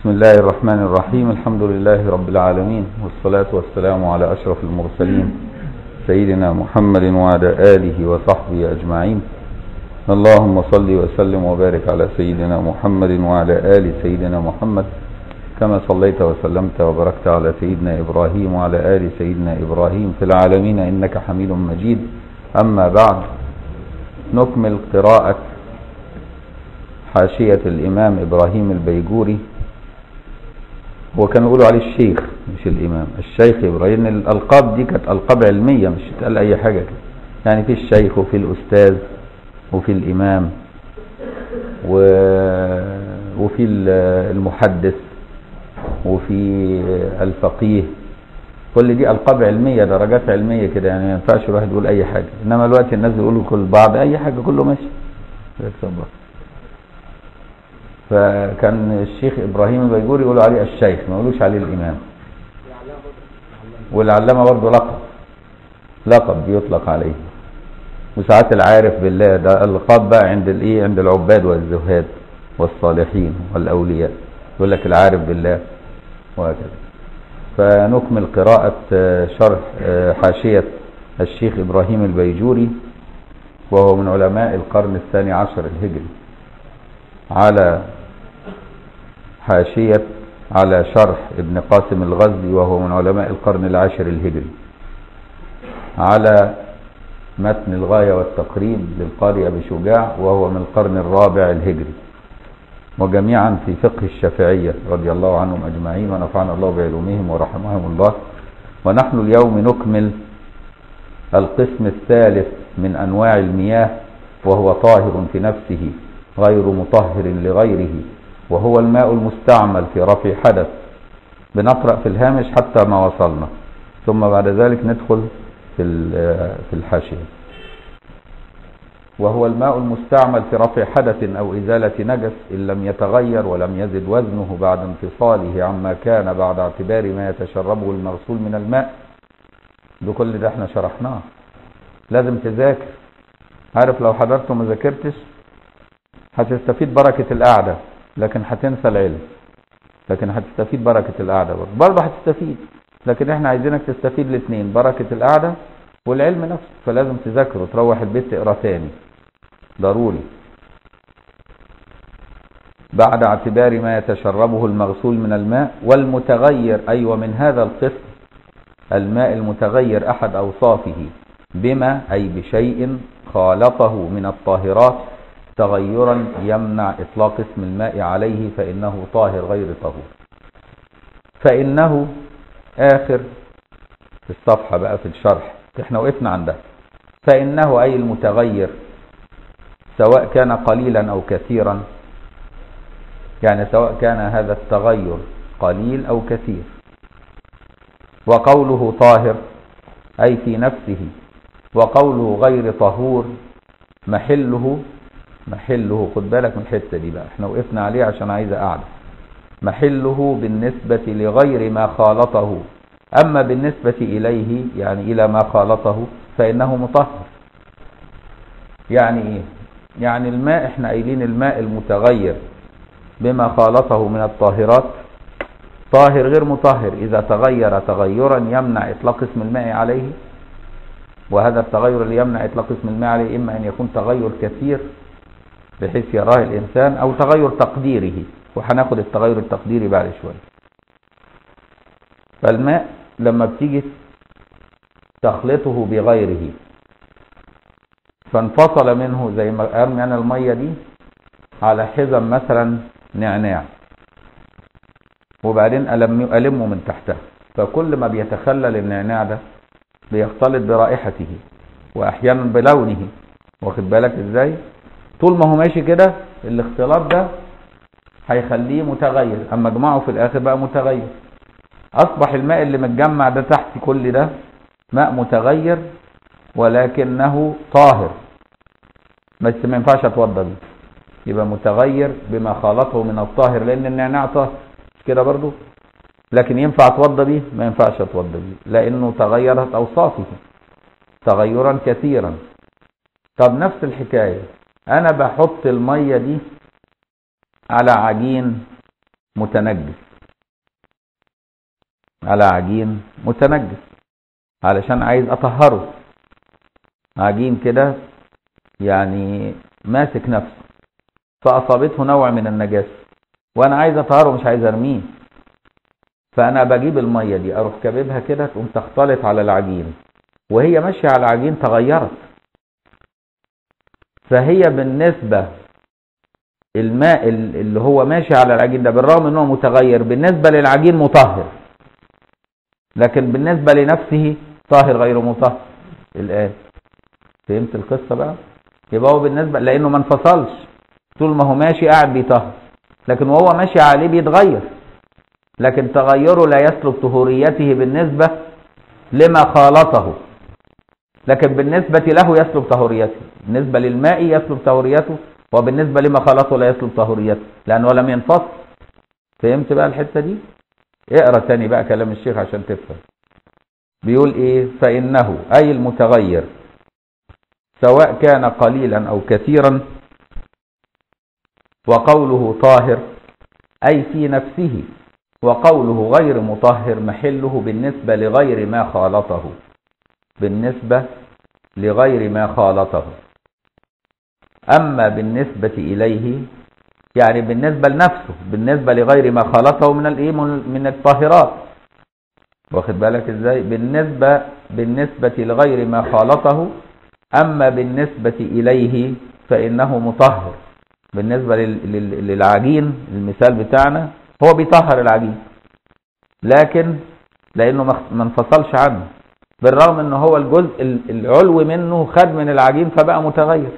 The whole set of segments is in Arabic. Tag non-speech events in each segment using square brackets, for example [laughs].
بسم الله الرحمن الرحيم. الحمد لله رب العالمين والصلاة والسلام على أشرف المرسلين سيدنا محمد وعلى آله وصحبه أجمعين. اللهم صل وسلم وبارك على سيدنا محمد وعلى آل سيدنا محمد كما صليت وسلمت وباركت على سيدنا إبراهيم وعلى آل سيدنا إبراهيم في العالمين إنك حميد مجيد. أما بعد نكمل قراءة حاشية الإمام إبراهيم البيجوري هو كانوا يقولوا عليه الشيخ مش الإمام الشيخ إبراهيم. الألقاب دي كانت ألقاب علمية مش تقال أي حاجة كده. يعني في الشيخ وفي الأستاذ وفي الإمام و... وفي المحدث وفي الفقيه. كل دي ألقاب علمية درجات علمية كده يعني ما ينفعش الواحد يقول أي حاجة. إنما الوقت الناس بيقولوا كل بعض أي حاجة كله ماشي. فكان الشيخ إبراهيم البيجوري يقولوا عليه الشيخ ما يقولوش عليه الإمام. والعلامة برضه لقب. لقب بيطلق عليه. وساعات العارف بالله ده اللقب بقى عند الإيه؟ عند العباد والزهاد والصالحين والأولياء. يقول لك العارف بالله وهكذا. فنكمل قراءة شرح حاشية الشيخ إبراهيم البيجوري وهو من علماء القرن الثاني عشر الهجري. على حاشية على شرح ابن قاسم الغزي وهو من علماء القرن العاشر الهجري. على متن الغاية والتقريب للقارئ أبي شجاع وهو من القرن الرابع الهجري. وجميعا في فقه الشافعية رضي الله عنهم أجمعين ونفعنا الله بعلومهم ورحمهم الله. ونحن اليوم نكمل القسم الثالث من أنواع المياه وهو طاهر في نفسه غير مطهر لغيره. وهو الماء المستعمل في رفع حدث. بنقرأ في الهامش حتى ما وصلنا. ثم بعد ذلك ندخل في في الحاشية. وهو الماء المستعمل في رفع حدث أو إزالة نجس إن لم يتغير ولم يزد وزنه بعد انفصاله عما كان بعد اعتبار ما يتشربه المغسول من الماء. بكل ده إحنا شرحناه. لازم تذاكر. عارف لو حضرت وما ذاكرتش؟ هتستفيد بركة القعدة. لكن هتنسى العلم. لكن هتستفيد بركة القعدة برضه. برضه هتستفيد لكن إحنا عايزينك تستفيد الاثنين بركة القعدة والعلم نفسه. فلازم تذاكر وتروح البيت تقرأ تاني. ضروري. بعد اعتبار ما يتشربه المغسول من الماء والمتغير أيوة من هذا القسم الماء المتغير أحد أوصافه بما أي بشيء خالطه من الطاهرات تغيرا يمنع إطلاق اسم الماء عليه فإنه طاهر غير طهور. فإنه آخر في الصفحة بقى في الشرح. إحنا وقفنا عندها فإنه أي المتغير سواء كان قليلا أو كثيرا يعني سواء كان هذا التغير قليل أو كثير. وقوله طاهر أي في نفسه وقوله غير طهور محله محله خد بالك من الحتة دي بقى. إحنا وقفنا عليه عشان عايزه قاعدة محله بالنسبة لغير ما خالطه. أما بالنسبة إليه يعني إلى ما خالطه فإنه مطهر. يعني إيه؟ يعني الماء إحنا قايلين الماء المتغير بما خالطه من الطاهرات. طاهر غير مطهر. إذا تغير تغيرا يمنع إطلاق اسم الماء عليه. وهذا التغير اللي يمنع إطلاق اسم الماء عليه إما أن يكون تغير كثير بحيث يراه الإنسان أو تغير تقديره. وهناخد التغير التقديري بعد شوية فالماء لما بتيجي تخلطه بغيره فانفصل منه زي ما أرمي أنا المية دي على حزم مثلا نعناع. وبعدين ألم ألمه من تحتها. فكل ما بيتخلل النعناع ده بيختلط برائحته وأحيانا بلونه. واخد بالك إزاي؟ طول ما هو ماشي كده الاختلاط ده هيخليه متغير. أما اجمعه في الآخر بقى متغير. أصبح الماء اللي متجمع ده تحت كل ده ماء متغير ولكنه طاهر. بس ما ينفعش أتوضى بيه. يبقى متغير بما خالطه من الطاهر لأن النعناع طاهر. كده برضو؟ لكن ينفع أتوضى بيه؟ ما ينفعش أتوضى بيه. لأنه تغيرت أوصافه تغيرا كثيرا. طب نفس الحكاية. أنا بحط المية دي على عجين متنجس على عجين متنجس علشان عايز أطهره. عجين كده يعني ماسك نفسه. فأصابته نوع من النجاسة. وأنا عايز أطهره مش عايز أرميه. فأنا بجيب المية دي أروح كاببها كده تقوم تختلط على العجين. وهي ماشية على العجين تغيرت. فهي بالنسبة الماء اللي هو ماشي على العجين ده بالرغم انه متغير بالنسبة للعجين مطهر. لكن بالنسبة لنفسه طاهر غير مطهر. الآن. فهمت القصة بقى؟ يبقى هو بالنسبة لأنه ما انفصلش. طول ما هو ماشي قاعد بيطهر. لكن وهو ماشي عليه بيتغير. لكن تغيره لا يسلب طهوريته بالنسبة لما خالطه. لكن بالنسبة له يسلب طهوريته. بالنسبة للماء يسلب طهوريته وبالنسبة لما خالطه لا يسلب طهوريته. لأنه لم ينفصل فهمت بقى الحتة دي؟ اقرأ تاني بقى كلام الشيخ عشان تفهم. بيقول إيه؟ فإنه أي المتغير سواء كان قليلا أو كثيرا وقوله طاهر أي في نفسه وقوله غير مطهر محله بالنسبة لغير ما خالطه. بالنسبة لغير ما خالطه. أما بالنسبة إليه يعني بالنسبة لنفسه بالنسبة لغير ما خالطه من الإيه من الطاهرات. واخد بالك إزاي؟ بالنسبة بالنسبة لغير ما خالطه أما بالنسبة إليه فإنه مطهر. بالنسبة للعجين المثال بتاعنا هو بيطهر العجين. لكن لأنه ما انفصلش عنه. بالرغم إن هو الجزء العلوي منه خد من العجين فبقى متغير.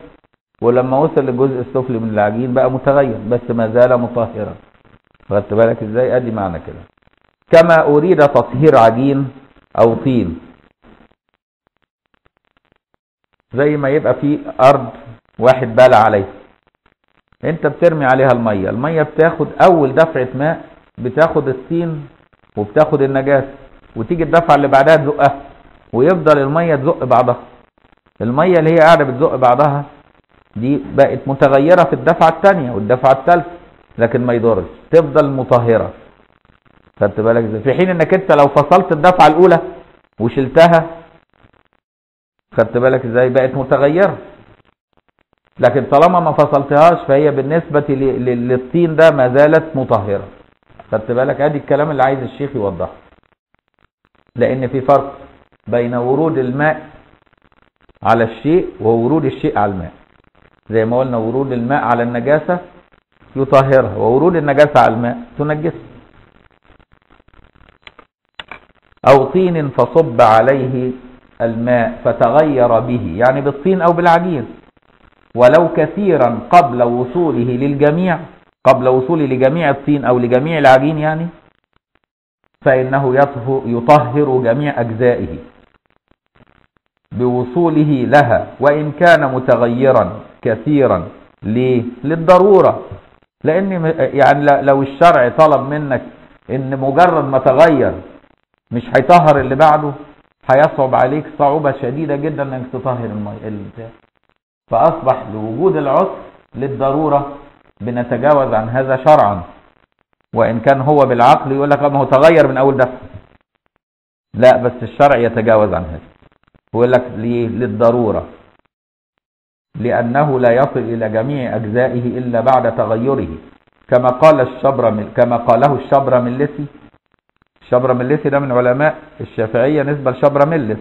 ولما وصل للجزء السفلي من العجين بقى متغير بس ما زال مطهرا. خدت بالك إزاي؟ أدي معنى كده. كما أريد تطهير عجين أو طين. زي ما يبقى في أرض واحد بالع عليها. أنت بترمي عليها المية. المية بتاخد أول دفعة ماء بتاخد الطين وبتاخد النجاسه وتيجي الدفعة اللي بعدها تزقها. ويفضل المية تزق بعضها. المية اللي هي قاعدة بتزق بعضها دي بقت متغيرة في الدفعة الثانية والدفعة الثالثه لكن ما يضرش. تفضل مطهرة. خدت بالك في حين انك انت لو فصلت الدفعة الأولى وشلتها خدت بالك إزاي؟ بقت متغيرة. لكن طالما ما فصلتهاش فهي بالنسبة للطين ده ما زالت مطهرة. خدت بالك؟ ادي الكلام اللي عايز الشيخ يوضحه. لأن في فرق. بين ورود الماء على الشيء وورود الشيء على الماء. زي ما قلنا ورود الماء على النجاسة يطهرها وورود النجاسة على الماء تنجسها. أو طين فصب عليه الماء فتغير به يعني بالطين أو بالعجين. ولو كثيرا قبل وصوله للجميع قبل وصوله لجميع الطين أو لجميع العجين يعني فإنه يطهر جميع أجزائه. بوصوله لها وإن كان متغيرا كثيرا ليه؟ للضرورة. لأن يعني لو الشرع طلب منك إن مجرد ما تغير مش هيطهر اللي بعده هيصعب عليك صعوبة شديدة جدا إنك تطهر المية فأصبح لوجود العسر للضرورة بنتجاوز عن هذا شرعا. وإن كان هو بالعقل يقول لك ما هو تغير من أول دفع. لا بس الشرع يتجاوز عن هذا. يقول لك ليه للضرورة. لأنه لا يصل إلى جميع أجزائه إلا بعد تغيره. كما قال الشبر من كما قاله الشبر ملسي الشبر ملسي ده من علماء الشافعية نسبة لشبر ملس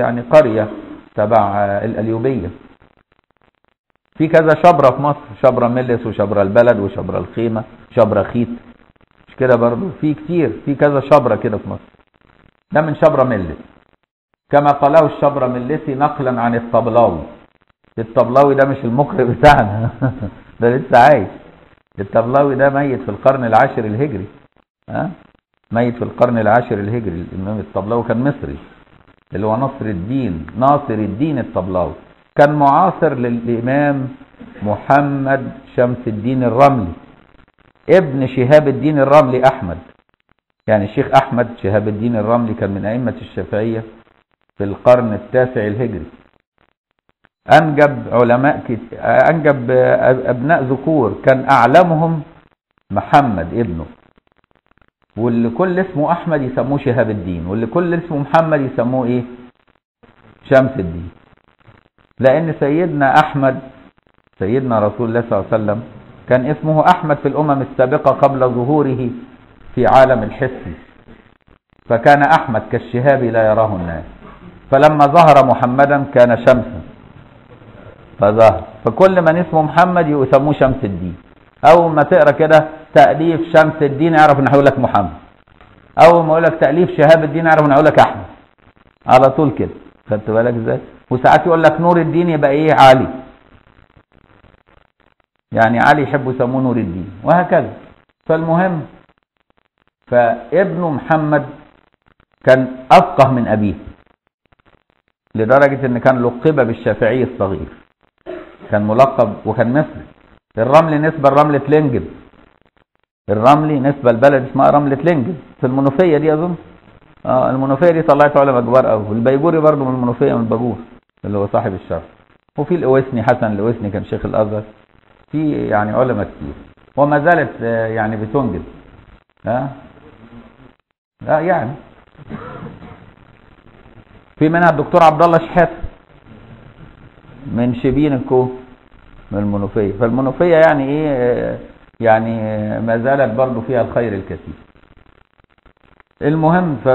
يعني قرية تبع الأليوبية. في كذا شبرة في مصر. شبرة ملس وشبرة البلد وشبرة الخيمة. شبرة خيط مش كده برضو؟ في كتير. في كذا شبرة كده في مصر. ده من شبرة ملس كما قاله الشبرة ملسي نقلا عن الطبلاوي الطبلاوي ده مش المقرئ بتاعنا. [laughs] ده لسه عايش. الطبلاوي ده ميت في القرن العاشر الهجري. ها؟ ميت في القرن العاشر الهجري. الإمام الطبلاوي كان مصري. اللي هو نصر الدين ناصر الدين الطبلاوي كان معاصر للإمام محمد شمس الدين الرملي. ابن شهاب الدين الرملي أحمد. يعني الشيخ أحمد شهاب الدين الرملي كان من أئمة الشافعية. في القرن التاسع الهجري. أنجب علماء كت... أنجب أبناء ذكور كان أعلمهم محمد ابنه واللي كل اسمه أحمد يسموه شهاب الدين واللي كل اسمه محمد يسموه إيه؟ شمس الدين. لأن سيدنا أحمد سيدنا رسول الله صلى الله عليه وسلم كان اسمه أحمد في الأمم السابقة قبل ظهوره في عالم الحس. فكان أحمد كالشهاب لا يراه الناس. فلما ظهر محمدا كان شمسا. فظهر. فكل من اسمه محمد يسموه شمس الدين. أول ما تقرأ كده تأليف شمس الدين أعرف ان هيقول لك محمد. أول ما يقول لك تأليف شهاب الدين أعرف ان هيقول لك أحمد. على طول كده. خدت بالك إزاي؟ وساعات يقول لك نور الدين يبقى إيه؟ علي. يعني علي يحبوا يسموه نور الدين. وهكذا. فالمهم فابنه محمد كان أفقه من أبيه. لدرجة إن كان لقب بالشافعي الصغير. كان ملقب وكان مصري الرمل نسبة لرملة الأنجب الرملي نسبة لبلد اسمها رملة الأنجب في المنوفية دي أظن؟ آه المنوفية دي طلعت علماء كبار قوي والبيجوري برضه من المنوفية من الباجور اللي هو صاحب الشرف وفي القويسني حسن القويسني كان شيخ الأزهر. في يعني علماء كتير. وما زالت آه، يعني بتنجز ها لا يعني. في منها الدكتور عبد الله شحات من شبين الكو من المنوفية. فالمنوفية يعني إيه؟ يعني ما زالت برضه فيها الخير الكثير. المهم ف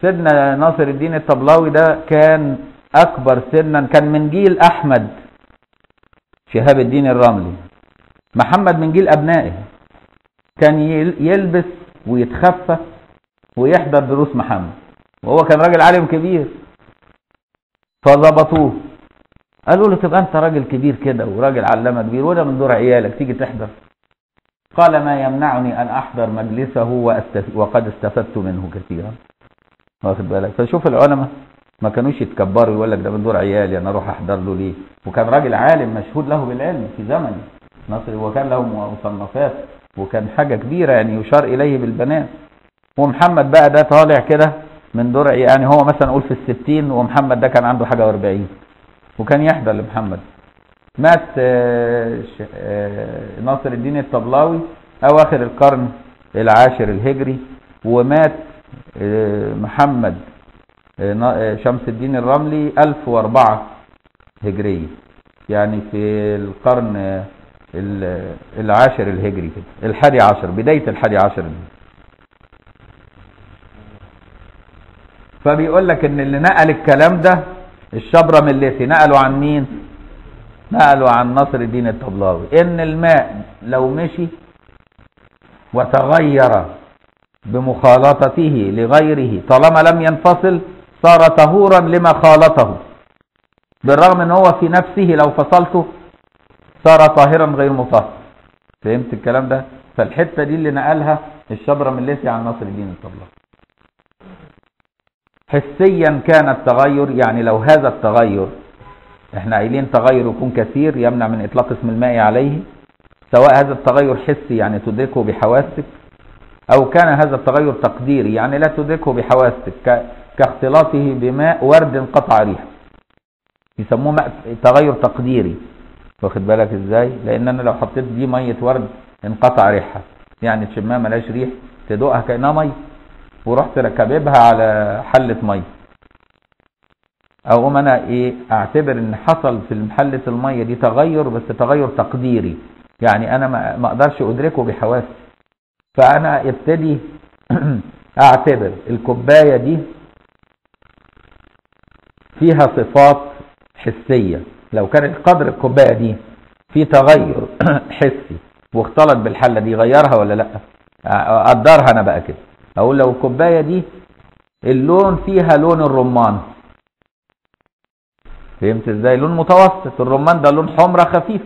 سيدنا ناصر الدين الطبلاوي ده كان أكبر سنا كان من جيل أحمد شهاب الدين الرملي. محمد من جيل أبنائه. كان يل- يلبس ويتخفى ويحضر دروس محمد. وهو كان راجل عالم كبير. فظبطوه قالوا له تبقى أنت راجل كبير كده وراجل علامة كبير وده من دور عيالك تيجي تحضر. قال ما يمنعني أن أحضر مجلسه. وقد استفدت منه كثيرا. واخد بالك؟ فشوف العلماء ما كانوش يتكبروا يقول لك ده من دور عيالي أنا أروح أحضر له ليه؟ وكان راجل عالم مشهود له بالعلم في زمنه. نصر وكان له مصنفات وكان حاجة كبيرة يعني يشار إليه بالبنات. ومحمد بقى ده طالع كده من دور يعني هو مثلا نقول في الستين ومحمد ده كان عنده حاجة وأربعين. وكان يحضر لمحمد. مات آه، آه، ناصر الدين الطبلاوي أواخر القرن العاشر الهجري ومات آه، محمد شمس الدين الرملي 1004 هجرية. يعني في القرن ال- العاشر الهجري كده الحادي عشر بداية الحادي عشر. الهجري. فبيقول لك إن اللي نقل الكلام ده الشبرة ملتي نقلوا عن مين؟ نقلوا عن نصر الدين الطبلاوي. إن الماء لو مشي وتغير بمخالطته لغيره طالما لم ينفصل صار طهورا لما خالطه. بالرغم إن هو في نفسه لو فصلته صار طاهرا غير مطهر. فهمت الكلام ده؟ فالحتة دي اللي نقلها الشبرة ملتي عن نصر الدين الطبلاوي. حسيا كان التغير يعني لو هذا التغير إحنا قايلين تغير يكون كثير يمنع من إطلاق اسم الماء عليه سواء هذا التغير حسي يعني تدركه بحواسك أو كان هذا التغير تقديري يعني لا تدركه بحواسك كاختلاطه بماء ورد انقطع ريحه يسموه تغير تقديري. واخد بالك إزاي؟ لأن أنا لو حطيت دي مية ورد انقطع ريحها يعني تشمها ملهاش ريح تدوقها كأنها مية. ورحت ركببها على حلة مية. أقوم أنا إيه أعتبر إن حصل في حلة المية دي تغير بس تغير تقديري. يعني أنا ما أقدرش أدركه بحواسي فأنا ابتدي [clears throat] أعتبر الكوباية دي فيها صفات حسية. لو كانت قدر الكوباية دي في تغير [clears throat] حسي واختلط بالحلة دي غيرها ولا لأ؟ أقدرها أنا بقى كده. أقول لو الكوبايه دي اللون فيها لون الرمان. فهمت إزاي؟ لون متوسط. الرمان ده لون حمرة خفيف.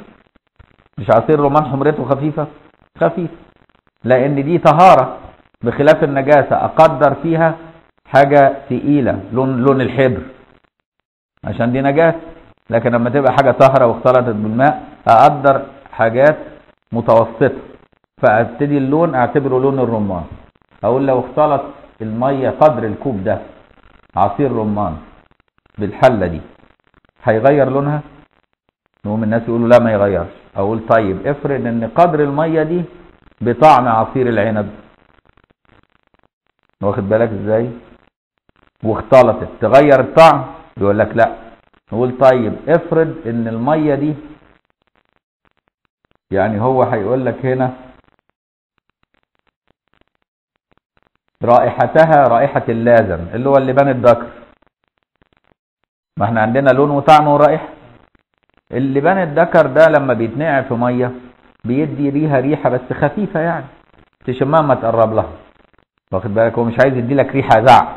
مش عصير رمان حمرته خفيفة؟ خفيف. لأن دي طهارة. بخلاف النجاسة أقدر فيها حاجة تقيلة لون لون الحبر. عشان دي نجاسة. لكن لما تبقى حاجة طاهرة واختلطت بالماء أقدر حاجات متوسطة. فأبتدي اللون أعتبره لون الرمان. أقول لو اختلط المية قدر الكوب ده عصير رمان بالحلة دي هيغير لونها؟ يقوم الناس يقولوا لا ما يغيرش. أقول طيب افرض إن قدر المية دي بطعم عصير العنب. واخد بالك إزاي؟ واختلطت تغير الطعم؟ يقول لك لا. نقول طيب افرض إن المية دي يعني هو هيقول لك هنا رائحتها رائحة اللازم اللي هو اللبان الذكر ما إحنا عندنا لون وطعم ورائحة اللبان الذكر ده لما بيتنقع في مية بيدي ليها ريحة بس خفيفة يعني تشمها ما تقرب لها. واخد بالك؟ هو مش عايز يدي لك ريحة زع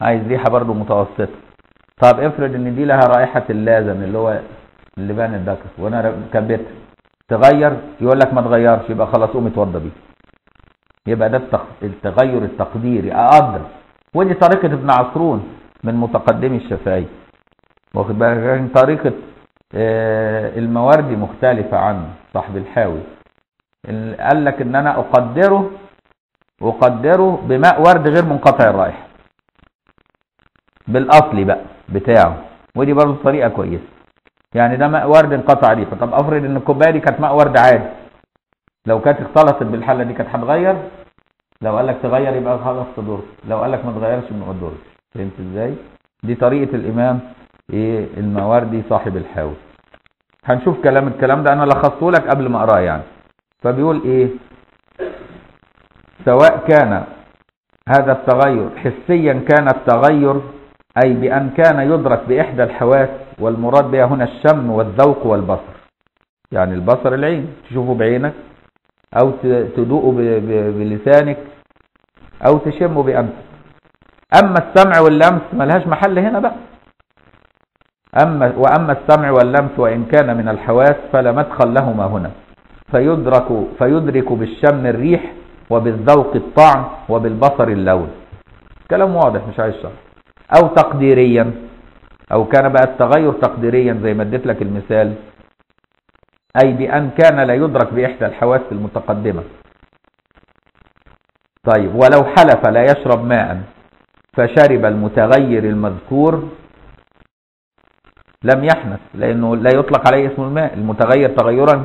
عايز ريحة برضو متوسطة. طب افرض ان دي لها رائحة اللازم اللي هو اللبان الذكر وأنا كبت تغير؟ يقول لك ما تغيرش يبقى خلاص قوم اتوضى بيه. يبقى ده التغير التقديري. أقدر ودي طريقة ابن عصرون من متقدمي الشافعي. واخد بالك طريقة المواردي مختلفة عن صاحب الحاوي. قال لك إن أنا أقدره أقدره بماء ورد غير منقطع الرائحة. بالأصلي بقى بتاعه. ودي برضه طريقة كويسة. يعني ده ماء ورد انقطع ريحه طب أفرض إن الكوباية دي كانت ماء ورد عادي. لو كانت اختلطت بالحله دي كانت هتغير؟ لو قال لك تغير يبقى خلاص تضر. لو قال لك ما تغيرش ما تضرش. فهمت إزاي؟ دي طريقة الإمام إيه المواردي صاحب الحاوي. هنشوف كلام الكلام ده. أنا لخصته لك قبل ما أقرأه يعني. فبيقول إيه؟ سواء كان هذا التغير حسيا كان التغير أي بأن كان يدرك بإحدى الحواس والمراد بها هنا الشم والذوق والبصر. يعني البصر العين. تشوفه بعينك. أو تدوقه بلسانك أو تشمه بأنفك أما السمع واللمس ملهاش محل هنا بقى. أما وأما السمع واللمس وإن كان من الحواس فلا مدخل لهما هنا. فيدرك فيدرك بالشم الريح وبالذوق الطعم وبالبصر اللون. كلام واضح مش عايز شرح. أو تقديريا أو كان بقى التغير تقديريا زي ما اديت لك المثال أي بأن كان لا يدرك بإحدى الحواس المتقدمة. طيب ولو حلف لا يشرب ماء فشرب المتغير المذكور لم يحنث لأنه لا يطلق عليه اسم الماء. المتغير تغيرا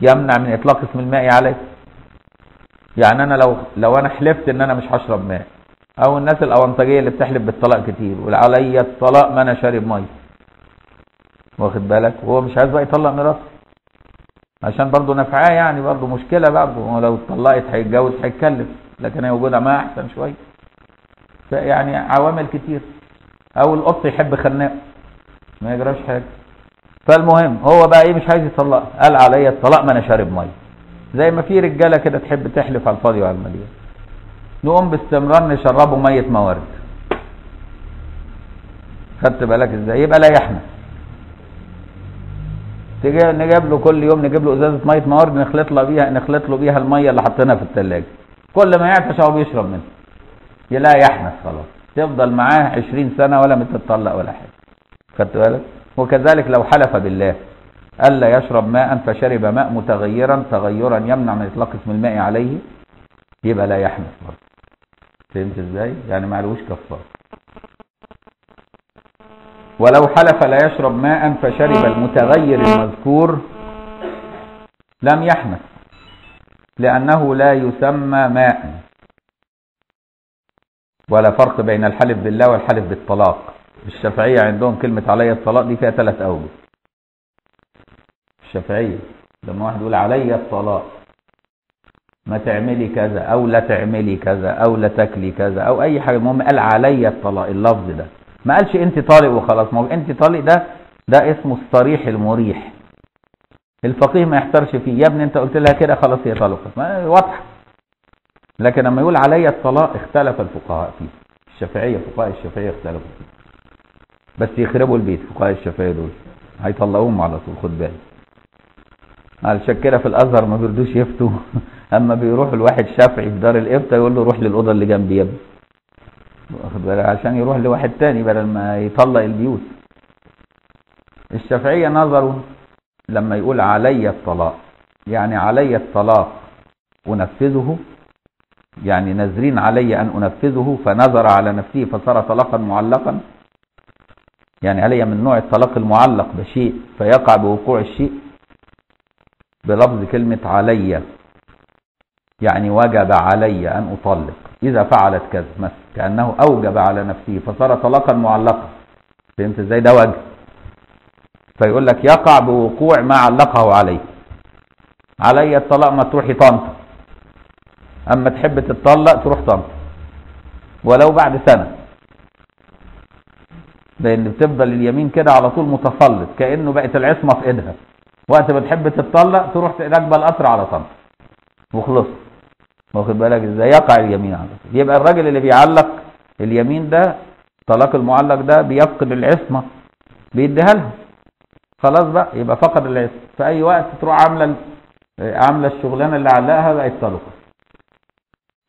يمنع من إطلاق اسم الماء عليه. يعني أنا لو لو أنا حلفت إن أنا مش هشرب ماء أو الناس الاونطجيه اللي بتحلف بالطلاق كتير وعليا الطلاق ما أنا شارب مية. واخد بالك؟ وهو مش عايز بقى يطلق مراته عشان برضه نفعاه يعني برضه مشكلة برضه. لو اتطلقت هيتجوز هيتكلف. لكن هي وجودها معاه أحسن شوية. يعني عوامل كتير. أو القط يحب خناق ما يجراش حاجة. فالمهم هو بقى إيه مش عايز يطلق قال عليا الطلاق ما أنا شارب مية. زي ما في رجالة كده تحب تحلف على الفاضي وعلى المليان نقوم باستمرار نشربه مية موارد. خدت بالك إزاي؟ يبقى لا تيجي نجيب له كل يوم نجيب له إزازة مية موارد نخلط له بيها نخلط له بيها المية اللي حطيناها في الثلاجه كل ما يعطش هو بيشرب منها. لا يحنث خلاص. تفضل معاه 20 سنة ولا متطلق ولا حاجة. خدت بالك؟ وكذلك لو حلف بالله الا يشرب ماء فشرب ماء متغيرا تغيرا يمنع من إطلاق اسم الماء عليه يبقى لا يحنث برضه. فهمت إزاي؟ يعني ما عليهوش كفارة. ولو حلف لا يشرب ماء فشرب المتغير المذكور لم يحنث لأنه لا يسمى ماء. ولا فرق بين الحلف بالله والحلف بالطلاق. الشافعية عندهم كلمة علي الطلاق دي فيها ثلاث أوجه. الشافعية لما واحد يقول علي الطلاق ما تعملي كذا أو لا تعملي كذا أو لا تاكلي كذا أو أي حاجة المهم قال علي الطلاق اللفظ ده. ما قالش انت طالق وخلاص. ما هو انت طالق ده ده اسمه الصريح المريح. الفقيه ما يحترش فيه. يا ابني انت قلت لها كده خلاص هي طلقت واضحه لكن لما يقول علي الطلاق اختلف الفقهاء فيه. الشافعية فقهاء الشافعية اختلفوا فيه. بس يخربوا البيت فقهاء الشافعية دول. هيطلقوهم على طول خد بالك. علشان كده في الأزهر ما بيردوش يفتوا. [laughs] أما بيروح الواحد شافعي في دار الإفتاء يقول له روح للأوضة اللي جنبي يا ابني. واخد بالك؟ عشان يروح لواحد تاني بدل ما يطلق البيوت. الشافعية نظروا لما يقول علي الطلاق. يعني علي الطلاق أنفذه؟ يعني نازرين علي أن أنفذه فنظر على نفسه فصار طلاقا معلقا؟ يعني هل هي من نوع الطلاق المعلق بشيء فيقع بوقوع الشيء؟ بلفظ كلمة علي. يعني وجب علي أن أطلق. إذا فعلت كذا مثلا كأنه أوجب على نفسه فصار طلاقا معلقا. فهمت إزاي؟ ده وجه. فيقول لك يقع بوقوع ما علقه عليه. علي الطلاق ما تروحي طنطا أما تحب تتطلق تروح طنطا ولو بعد سنة. لأن بتفضل اليمين كده على طول متسلط كأنه بقت العصمة في إيدها. وقت ما تحب تتطلق تروح راكبه القطر على طنطا وخلص. واخد بالك إزاي؟ يقع اليمين على طول. يبقى الراجل اللي بيعلق اليمين ده طلاق المعلق ده بيفقد العصمة بيديها لها. خلاص بقى يبقى فقد العصمة. في أي وقت تروح عاملة عاملة الشغلانة اللي علقها بقت طلقه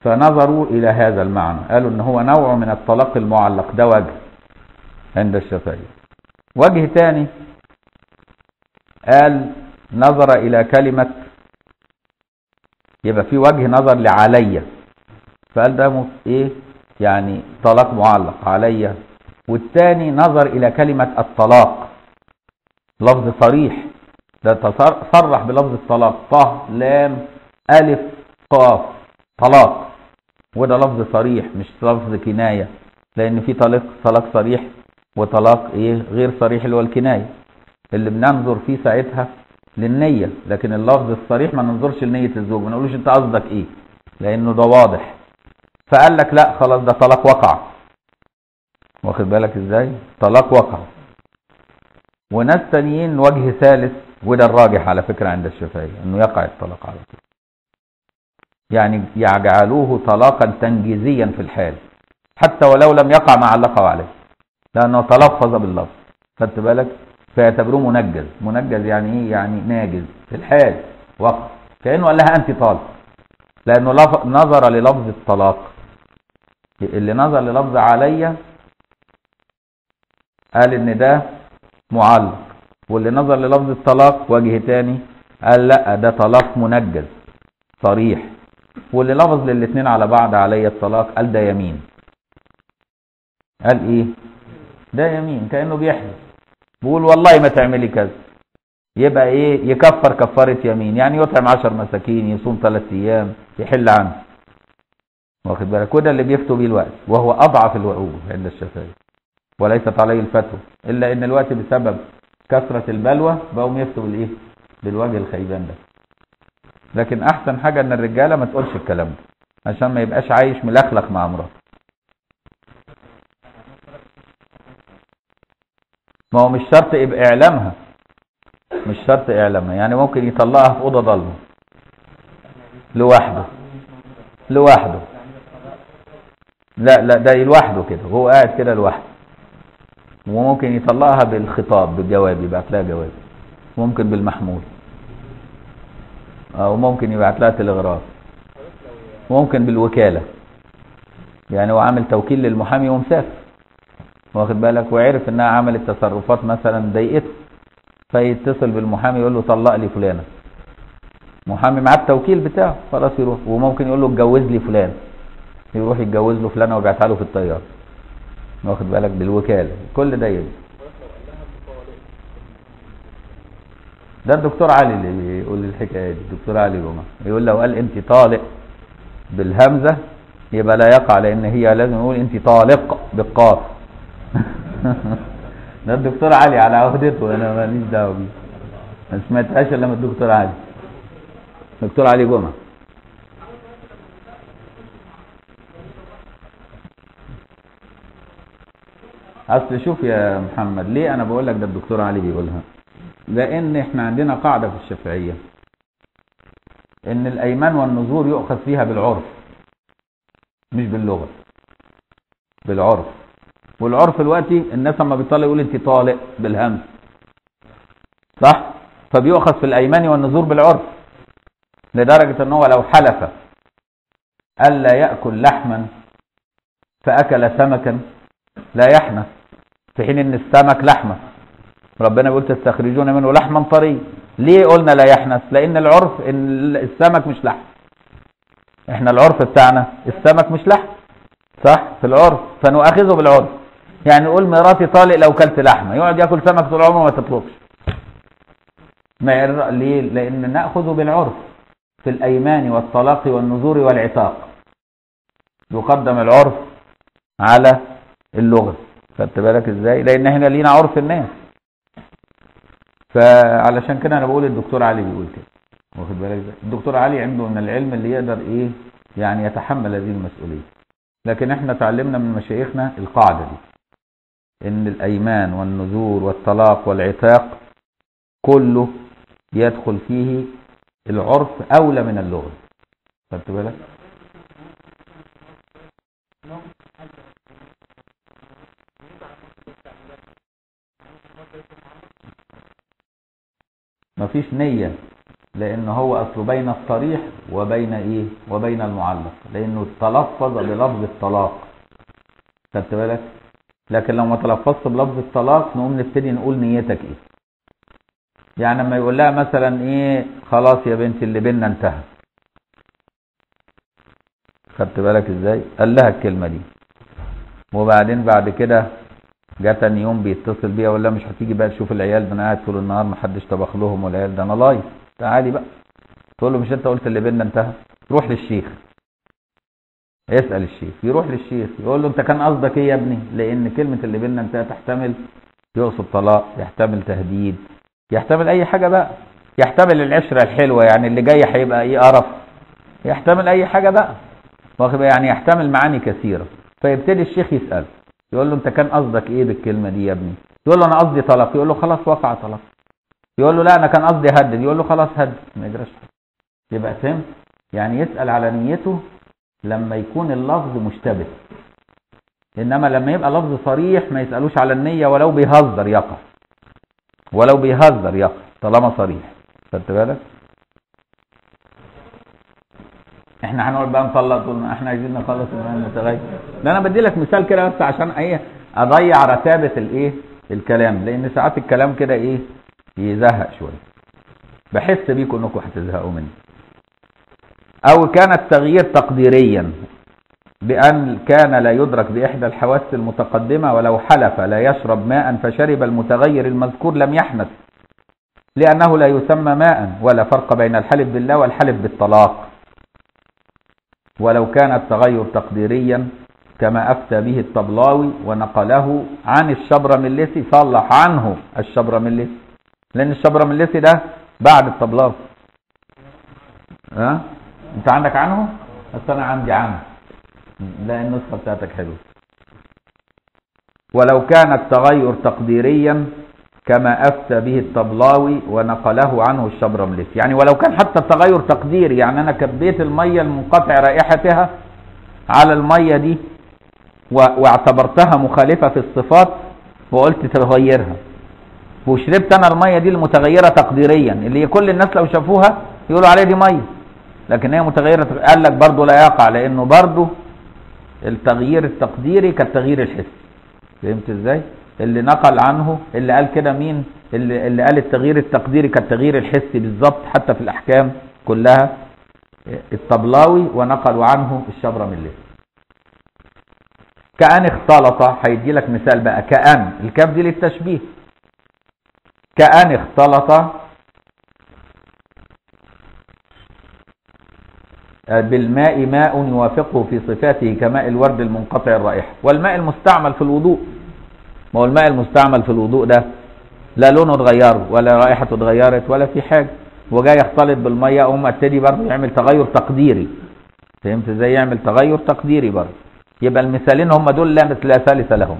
فنظروا إلى هذا المعنى. قالوا إن هو نوع من الطلاق المعلق ده وجه عند الشافعية. وجه ثاني قال نظر إلى كلمة يبقى في وجه نظر لعلي فقال ده إيه؟ يعني طلاق معلق علي والثاني نظر إلى كلمة الطلاق. لفظ صريح. ده صرح بلفظ الطلاق. ط لام ألف قاف. طلاق. وده لفظ صريح مش لفظ كناية. لأن في طلاق طلاق صريح وطلاق إيه؟ غير صريح اللي هو الكناية. اللي بننظر فيه ساعتها للنية لكن اللفظ الصريح ما ننظرش لنية الزوج ما نقولوش انت قصدك إيه لأنه ده واضح. فقال لك لا خلاص ده طلاق وقع. واخد بالك إزاي؟ طلاق وقع. وناس تانيين وجه ثالث وده الراجح على فكرة عند الشافعية إنه يقع الطلاق على طول. يعني يجعلوه طلاقا تنجيزيا في الحال حتى ولو لم يقع ما علقه عليه لأنه تلفظ باللفظ. خدت بالك؟ فيعتبروه منجز. منجز يعني إيه؟ يعني ناجز. في الحال وقع كأنه قال لها أنت طالق. لأنه نظر للفظ الطلاق. اللي نظر للفظ عليا قال إن ده معلق. واللي نظر للفظ الطلاق وجه تاني قال لأ ده طلاق منجز. صريح. واللي لفظ للاثنين على بعض علي الطلاق قال ده يمين. قال إيه؟ ده يمين. كأنه بيحلف. بيقول والله ما تعملي كذا. يبقى إيه؟ يكفر كفارة يمين. يعني يطعم 10 مساكين يصوم 3 أيام يحل عنه. واخد بالك؟ وده اللي بيفتوا بيه الوقت. وهو أضعف الوقوف عند الشافعي. وليست عليه الفتوى. إلا إن الوقت بسبب كثرة البلوى بقوا يفتوا بالإيه؟ بالوجه الخيبان ده. لكن أحسن حاجة إن الرجالة ما تقولش الكلام ده. عشان ما يبقاش عايش ملخلخ مع مراته. ما هو مش شرط يبقى إعلامها. مش شرط إعلامها. يعني ممكن يطلقها في أوضة ضلمة. لوحده. لوحده. لا لا ده لوحده كده. هو قاعد كده لوحده. وممكن يطلقها بالخطاب بالجواب يبعت لها جواب ممكن بالمحمول. أو ممكن يبعت لها تلغراف. ممكن بالوكالة. يعني هو عامل توكيل للمحامي ومسافر. واخد بالك؟ وعرف إنها عملت تصرفات مثلا ضايقته. فيتصل بالمحامي يقول له طلق لي فلانة. محامي معاه التوكيل بتاعه خلاص يروح. وممكن يقول له اتجوز لي فلان يروح يتجوز له فلانة ويبعتها له في الطيارة. واخد بالك؟ بالوكالة. كل ده يجي. ده الدكتور علي اللي يقول الحكاية دي. الدكتور علي جمعة. يقول لو قال انت طالق بالهمزة يبقى لا يقع لأن هي لازم يقول انت طالق بالقاف. [laughs] ده الدكتور علي على عهدته أنا ماليش دعوة بيه. ما سمعتهاش إلا من الدكتور علي. دكتور علي جمعة. أصل شوف يا محمد ليه أنا بقول لك ده الدكتور علي بيقولها؟ لأن إحنا عندنا قاعدة في الشافعية. إن الأيمان والنذور يؤخذ فيها بالعرف مش باللغة. بالعرف. والعرف دلوقتي الناس لما بيطلق يقول انت طالق بالهمز صح؟ فبيؤخذ في الأيمان والنذور بالعرف. لدرجة ان هو لو حلف الا يأكل لحما فأكل سمكا لا يحنث في حين إن السمك لحمه ربنا بيقول تستخرجون منه لحما طري ليه قلنا لا يحنث لأن العرف إن السمك مش لحم. إحنا العرف بتاعنا السمك مش لحم. صح؟ في العرف. فنؤاخذه بالعرف. يعني قول مراتي طالق لو كلت لحمة. يقعد ياكل سمك طول عمره ما تطلقش ما. ليه؟ لأن نأخذ بالعرف في الأيمان والطلاق والنذور والعتاق. يقدم العرف على اللغة. خدت بالك إزاي؟ لأن إحنا لينا عرف الناس. فعلشان كده أنا بقول الدكتور علي بيقول كده. واخد بالك إزاي؟ الدكتور علي عنده من العلم اللي يقدر إيه؟ يعني يتحمل هذه المسؤولية. لكن إحنا اتعلمنا من مشايخنا القاعدة دي. إن الأيمان والنذور والطلاق والعتاق كله يدخل فيه العرف أولى من اللغة. خدت بالك؟ مفيش نية لأن هو اصله بين الصريح وبين إيه؟ وبين المعلق لأنه تلفظ بلفظ الطلاق. خدت بالك؟ لكن لو ما تلفظت بلفظ الطلاق نقوم نبتدي نقول نيتك إيه؟ يعني لما يقول لها مثلا إيه خلاص يا بنتي اللي بينا انتهى. خدت بالك إزاي؟ قال لها الكلمة دي. وبعدين بعد كده جه يوم بيتصل بيها ولا مش هتيجي بقى تشوف العيال؟ ده أنا قاعد طول النهار ما حدش طبخ لهم والعيال ده أنا لايف تعالي بقى. تقول له مش أنت قلت اللي بينا انتهى؟ روح للشيخ. اسال الشيخ يروح للشيخ يقول له انت كان قصدك إيه يا ابني؟ لأن كلمة اللي بينا انتهى تحتمل يقصد طلاق يحتمل تهديد يحتمل اي حاجة بقى. يحتمل العشرة الحلوة يعني اللي جاي هيبقى إيه قرف. يحتمل اي حاجة بقى. واخد؟ يعني يحتمل معاني كثيرة. فيبتدي الشيخ يسأل. يقول له انت كان قصدك إيه بالكلمة دي يا ابني؟ يقول له أنا قصدي طلاق. يقول له خلاص وقع طلاق. يقول له لا أنا كان قصدي هدد. يقول له خلاص هدد. ما يجراش يبقى فهمت؟ يعني يسأل على نيته لما يكون اللفظ مشتبه. إنما لما يبقى لفظ صريح ما يسألوش على النية ولو بيهزر يقع. ولو بيهزر يقع طالما صريح. خدت بالك؟ إحنا هنقعد بقى نطلق طول إحنا عايزين نخلص المهم المتغير لا أنا بدي لك مثال كده بس عشان إيه؟ أضيع رتابة الإيه؟ الكلام. لأن ساعات الكلام كده إيه؟ يزهق شوية. بحس بيكم انكم هتزهقوا مني. أو كان التغيير تقديريا بأن كان لا يدرك بإحدى الحواس المتقدمة ولو حلف لا يشرب ماء فشرب المتغير المذكور لم يحنث لأنه لا يسمى ماء ولا فرق بين الحلف بالله والحلف بالطلاق. ولو كان التغير تقديريا كما أفتى به الطبلاوي ونقله عن الشبرملسي صلح عنه الشبرملسي لأن الشبرملسي ده بعد الطبلاوي. ها؟ أنت عندك عنه؟ بس أنا عندي عنه. لا النسخة بتاعتك حلوة. ولو كان التغير تقديريا كما أفتى به الطبلاوي ونقله عنه الشبرملسي يعني ولو كان حتى التغير تقديري يعني أنا كبيت المية المنقطع رائحتها على المية دي واعتبرتها مخالفة في الصفات وقلت تغيرها. وشربت أنا المية دي المتغيرة تقديريا اللي كل الناس لو شافوها يقولوا عليها دي مية. لكن هي متغيرة. قال لك برضه لا يقع لأنه برضه التغيير التقديري كالتغيير الحسي فهمت إزاي؟ اللي نقل عنه اللي قال كده مين؟ اللي, اللي قال التغيير التقديري كالتغيير الحسي بالظبط حتى في الأحكام كلها. الطبلاوي ونقلوا عنه الشبرملي كأن اختلط هيدي لك مثال بقى. كأن الكاف دي للتشبيه. كأن اختلط بالماء ماء يوافقه في صفاته كماء الورد المنقطع الرائحة والماء المستعمل في الوضوء. ما هو الماء المستعمل في الوضوء ده؟ لا لونه اتغير ولا رائحته اتغيرت ولا في حاجة. وجاي يختلط بالمية أقوم ابتدي برضه يعمل تغير تقديري. فهمت إزاي يعمل تغير تقديري برضه؟ يبقى المثالين هم دول لا لا ثالث لهم.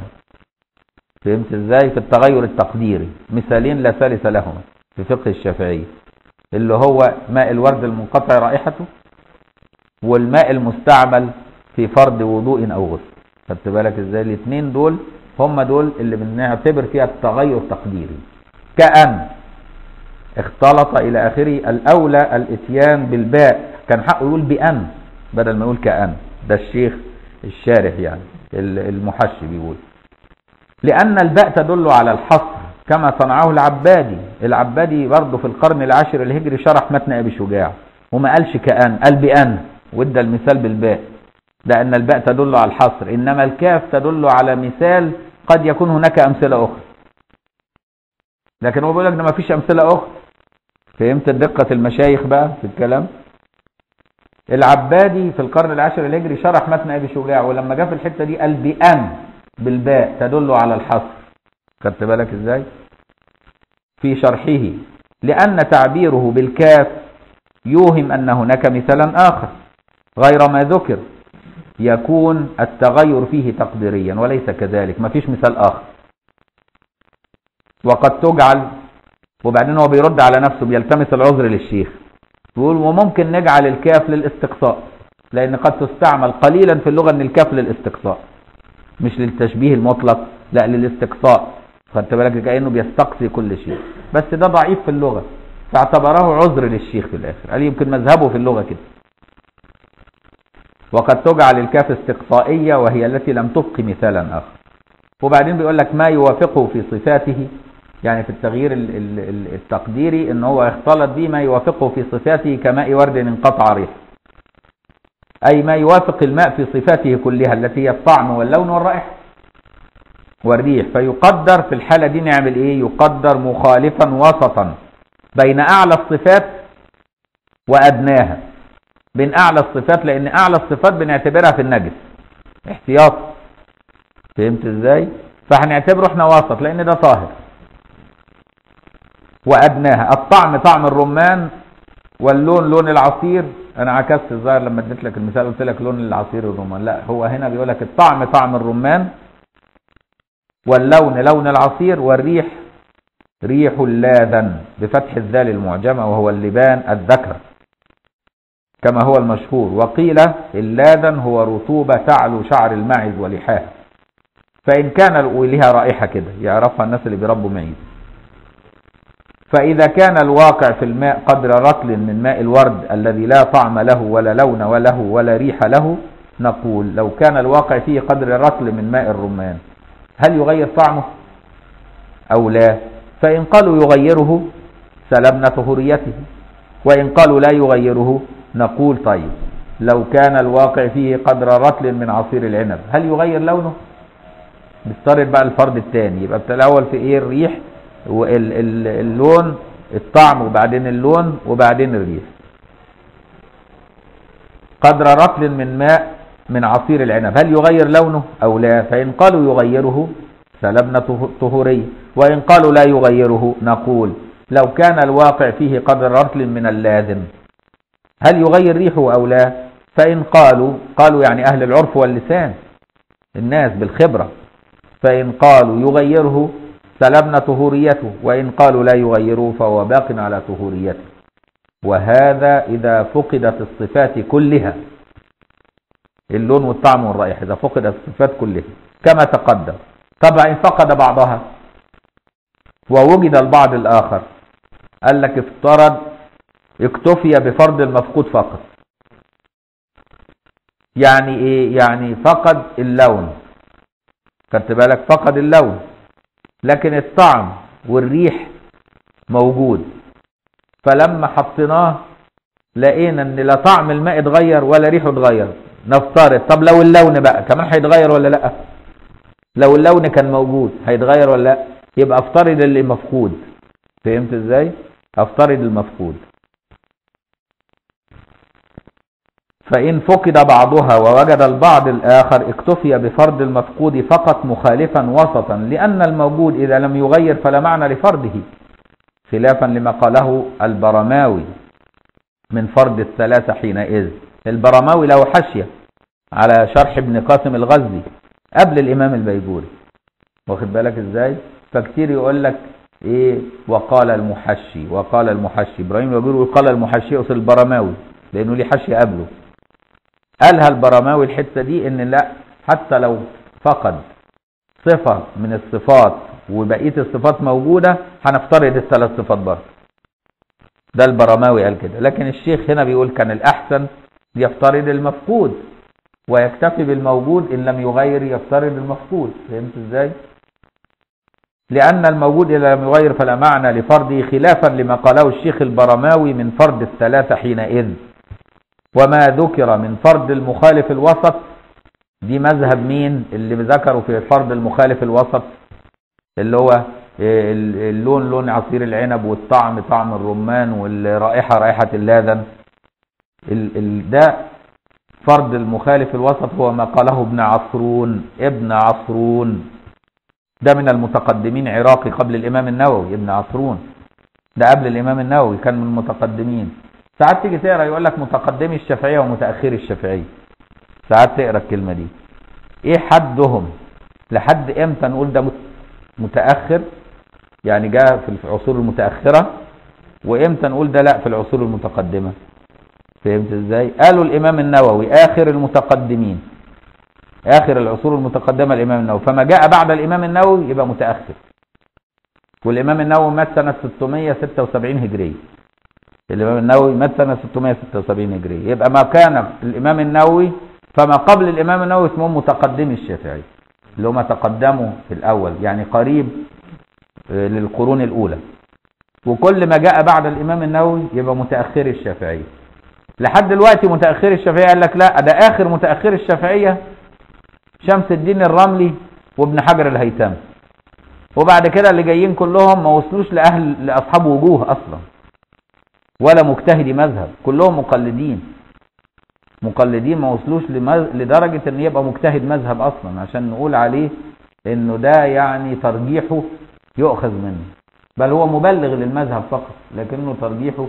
فهمت إزاي؟ في التغير التقديري. مثالين لا ثالث لهم في فقه الشافعي. اللي هو ماء الورد المنقطع رائحته والماء المستعمل في فرض وضوء أو غسل. خدت بالك إزاي الاثنين دول؟ هم دول اللي بنعتبر فيها التغير تقديري. كأن اختلط إلى آخره الأولى الإتيان بالباء. كان حقه يقول بأن بدل ما يقول كأن. ده الشيخ الشارح يعني المحشي بيقول. لأن الباء تدل على الحصر كما صنعه العبادي. العبادي برضه في القرن العاشر الهجري شرح متن أبي شجاع وما قالش كأن قال بأن. وادى المثال بالباء لأن الباء تدل على الحصر إنما الكاف تدل على مثال قد يكون هناك أمثلة أخرى. لكن هو بيقول لك ما فيش أمثلة أخرى. فهمت دقة المشايخ بقى في الكلام؟ العبادي في القرن العاشر الهجري شرح متن أبي شجاع ولما جاء في الحتة دي قال بأن بالباء تدل على الحصر. خدت بالك إزاي؟ في شرحه لأن تعبيره بالكاف يوهم أن هناك مثالا آخر. غير ما ذكر يكون التغير فيه تقديريا وليس كذلك. ما فيش مثال آخر. وقد تجعل وبعدين هو بيرد على نفسه بيلتمس العذر للشيخ. يقول وممكن نجعل الكاف للاستقصاء لأن قد تستعمل قليلا في اللغة أن الكاف للاستقصاء. مش للتشبيه المطلق لا للاستقصاء. خدت بالك؟ كأنه بيستقصي كل شيء. بس ده ضعيف في اللغة. فاعتبره عذر للشيخ في الآخر. قال يمكن مذهبه في اللغة كده. وقد تجعل الكاف استقصائية وهي التي لم تبق مثالا آخر. وبعدين بيقول لك ما يوافقه في صفاته يعني في التغيير التقديري إن هو يختلط به ما يوافقه في صفاته كماء ورد انقطع ريح. أي ما يوافق الماء في صفاته كلها التي هي الطعم واللون والرائحة والريح. فيقدر في الحالة دي نعمل إيه؟ يقدر مخالفا وسطا بين أعلى الصفات وأدناها. بين أعلى الصفات لأن أعلى الصفات بنعتبرها في النجس. احتياط. فهمت إزاي؟ فهنعتبره إحنا وسط لأن ده طاهر. وأدناها. الطعم طعم الرمان واللون لون العصير. أنا عكست الظاهر لما اديت لك المثال قلت لك لون العصير الرمان لا هو هنا بيقول لك الطعم طعم الرمان واللون لون العصير والريح. ريح اللاذن بفتح الذال المعجمة وهو اللبان الذكر. كما هو المشهور وقيل اللاذن هو رطوبة تعلو شعر الماعز ولحاه. فإن كان لها رائحة كده يعرفها الناس اللي بيربوا معيز فإذا كان الواقع في الماء قدر رطل من ماء الورد الذي لا طعم له ولا لون وله ولا ريح له نقول لو كان الواقع فيه قدر رطل من ماء الرمان هل يغير طعمه؟ أو لا. فإن قالوا يغيره سلبنا طهوريته وإن قالوا لا يغيره نقول طيب لو كان الواقع فيه قدر رطل من عصير العنب هل يغير لونه؟ بيفترض بقى الفرد الثاني يبقى الأول في إيه؟ الريح واللون الطعم وبعدين اللون وبعدين الريح. قدر رطل من ماء من عصير العنب هل يغير لونه؟ أو لا فإن قالوا يغيره سلبنا طهورية وإن قالوا لا يغيره نقول لو كان الواقع فيه قدر رطل من اللازم هل يغير ريحه أو لا؟ فإن قالوا قالوا يعني أهل العرف واللسان الناس بالخبرة. فإن قالوا يغيره سلبنا طهوريته وإن قالوا لا يغيره فهو باق على طهوريته. وهذا إذا فقدت الصفات كلها. اللون والطعم والرائحة إذا فقدت الصفات كلها. كما تقدم. طبعا إن فقد بعضها ووجد البعض الآخر قال لك افترض اكتفي بفرض المفقود فقط. يعني إيه؟ يعني فقد اللون. خدت بالك؟ فقد اللون. لكن الطعم والريح موجود. فلما حطيناه لقينا إن لا طعم الماء اتغير ولا ريحه اتغير. نفترض طب لو اللون بقى كمان هيتغير ولا لأ؟ لو اللون كان موجود هيتغير ولا لأ؟ يبقى افترض اللي مفقود. فهمت إزاي؟ افترض المفقود. فإن فقد بعضها ووجد البعض الآخر اكتفي بفرض المفقود فقط مخالفا وسطا لأن الموجود إذا لم يغير فلا معنى لفرضه خلافا لما قاله البرماوي من فرض الثلاثة حينئذ. البرماوي له حشية على شرح ابن قاسم الغزي قبل الإمام البيجوري. واخد بالك إزاي؟ فكتير يقول لك إيه؟ وقال المحشي وقال المحشي إبراهيم البيجوري قال المحشي اصل البرماوي لأنه ليه حشي قبله. قالها البرماوي الحتة دي إن لا حتى لو فقد صفة من الصفات وبقية الصفات موجودة هنفترض الثلاث صفات برضه. ده البرماوي قال كده. لكن الشيخ هنا بيقول كان الأحسن يفترض المفقود ويكتفي بالموجود إن لم يغير يفترض المفقود. فهمت إزاي؟ لأن الموجود إذا لم يغير فلا معنى لفرضه خلافا لما قاله الشيخ البرماوي من فرض الثلاثة حينئذ. وما ذكر من فرض المخالف الوسط. دي مذهب مين؟ اللي ذكروا في فرض المخالف الوسط اللي هو اللون لون عصير العنب والطعم طعم الرمان والرائحة رائحة اللاذن. ده فرض المخالف الوسط هو ما قاله ابن عصرون. ابن عصرون ده من المتقدمين عراقي قبل الإمام النووي ابن عصرون. ده قبل الإمام النووي كان من المتقدمين. ساعات تيجي تقرأ يقول لك متقدمي الشافعية ومتأخري الشافعية. ساعات تقرأ الكلمة دي. إيه حدهم؟ لحد إمتى نقول ده متأخر؟ يعني جاء في العصور المتأخرة؟ وإمتى نقول ده لأ في العصور المتقدمة؟ فهمت إزاي؟ قالوا الإمام النووي آخر المتقدمين. آخر العصور المتقدمة الإمام النووي. فما جاء بعد الإمام النووي يبقى متأخر. والإمام النووي مات سنة 676 هجرية. الإمام النووي مات سنة 676 هجرية. يبقى ما كان الإمام النووي فما قبل الإمام النووي اسمهم متقدمي الشافعي اللي هم تقدموا في الأول يعني قريب للقرون الأولى. وكل ما جاء بعد الإمام النووي يبقى متأخر الشافعيه لحد دلوقتي متأخر الشافعيه قال لك لا ده آخر متأخر الشافعية شمس الدين الرملي وابن حجر الهيثمي وبعد كده اللي جايين كلهم ما وصلوش لأهل لأصحاب وجوه أصلا. ولا مجتهدي مذهب كلهم مقلدين. مقلدين ما وصلوش لدرجة إن يبقى مجتهد مذهب أصلا عشان نقول عليه إنه ده يعني ترجيحه يؤخذ منه. بل هو مبلغ للمذهب فقط لكنه ترجيحه.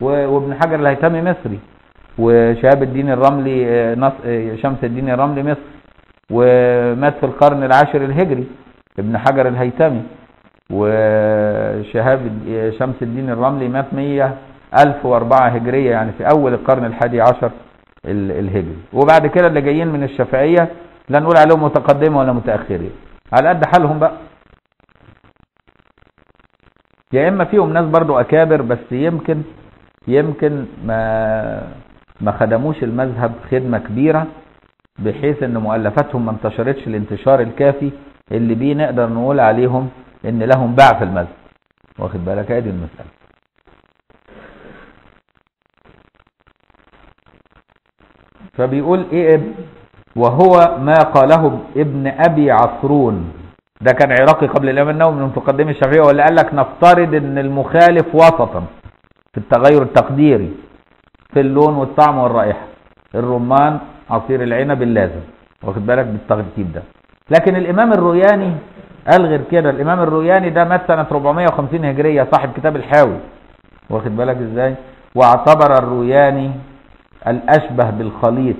وابن حجر الهيثمي مصري وشهاب الدين الرملي شمس الدين الرملي مصري ومات في القرن العاشر الهجري ابن حجر الهيثمي وشهاب شمس الدين الرملي مات 100 1004 هجرية يعني في أول القرن الحادي عشر الهجري. وبعد كده اللي جايين من الشافعية لا نقول عليهم متقدمة ولا متأخرين. على قد حالهم بقى. يا إما فيهم ناس برضو أكابر بس يمكن يمكن ما ما خدموش المذهب خدمة كبيرة بحيث إن مؤلفاتهم ما انتشرتش الانتشار الكافي اللي بيه نقدر نقول عليهم ان لهم باع في المذهب. واخد بالك؟ ادي المسألة. فبيقول إيه وهو ما قاله ابن أبي عصرون ده كان عراقي قبل الإمام النووي من متقدمي الشافعيه ولا قال لك نفترض إن المخالف وسطا في التغير التقديري في اللون والطعم والرائحة. الرمان عصير العنب اللازم. واخد بالك بالترتيب ده. لكن الإمام الروياني قال غير كده. الإمام الروياني ده مات سنة 450 هجرية صاحب كتاب الحاوي. واخد بالك إزاي؟ واعتبر الروياني الأشبه بالخليط.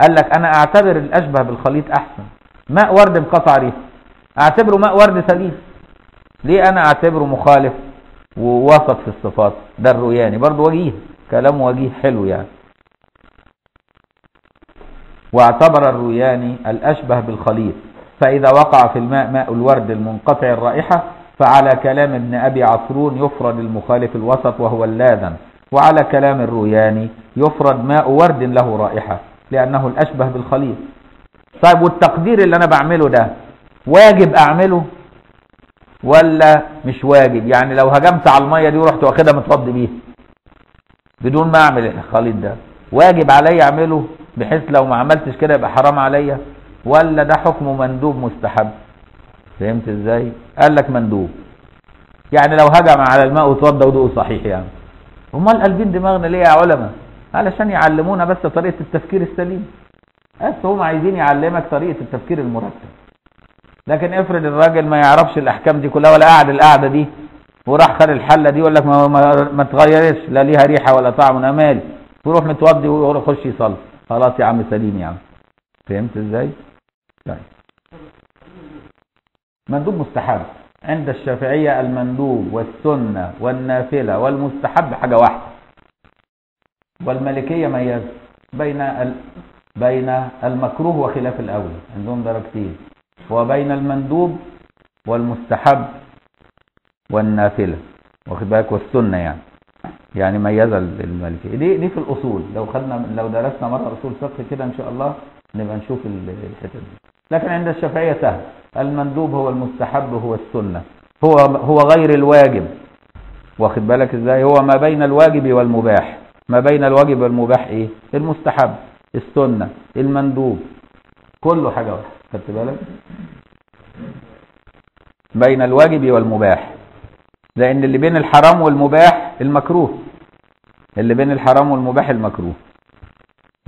قال لك أنا أعتبر الأشبه بالخليط أحسن. ماء ورد انقطع ريحه أعتبره ماء ورد سليم. ليه أنا أعتبره مخالف ووسط في الصفات؟ ده الروياني برضه وجيه كلام وجيه حلو يعني. واعتبر الروياني الأشبه بالخليط. فإذا وقع في الماء ماء الورد المنقطع الرائحة فعلى كلام ابن أبي عصرون يفرد المخالف الوسط وهو اللاذن وعلى كلام الروياني يفرد ماء ورد له رائحة لأنه الأشبه بالخليط. طيب والتقدير اللي أنا بعمله ده واجب أعمله؟ ولا مش واجب؟ يعني لو هجمت على المية دي ورحت واخدها متفضي بيها. بدون ما أعمل الخليط ده واجب عليا أعمله بحيث لو ما عملتش كده يبقى حرام عليا؟ ولا ده حكم مندوب مستحب؟ فهمت إزاي؟ قال لك مندوب. يعني لو هجم على الماء وتوضى وضوء صحيح يعني. أمال قلبين دماغنا ليه يا علماء؟ علشان يعلمونا بس طريقة التفكير السليم. بس هم عايزين يعلمك طريقة التفكير المرتب. لكن افرض الراجل ما يعرفش الأحكام دي كلها ولا قاعد القعدة دي وراح خد الحلة دي يقول لك ما, ما, ما تغيرش لا ليها ريحة ولا طعم أنا مالي ويروح متوضي ويروح يخش يصلي. خلاص يا عم سليم يا عم. فهمت إزاي؟ طيب. مندوب مستحب. عند الشافعية المندوب والسنة والنافلة والمستحب حاجة واحدة. والمالكيه ميز بين ال... بين المكروه وخلاف الاولى عندهم درجتين وبين المندوب والمستحب والنافلة. واخد بالك؟ والسنة يعني. يعني ميزه المالكيه دي دي في الأصول. لو خدنا لو درسنا مرة أصول فقه كده إن شاء الله نبقى نشوف الحتة دي. لكن عند الشافعية سهل. المندوب هو المستحب هو السنة. هو هو غير الواجب. واخد بالك إزاي؟ هو ما بين الواجب والمباح. ما بين الواجب والمباح إيه؟ المستحب السنة المندوب. كله حاجة واحدة. خدت بالك؟ بين الواجب والمباح. لأن اللي بين الحرام والمباح المكروه. اللي بين الحرام والمباح المكروه.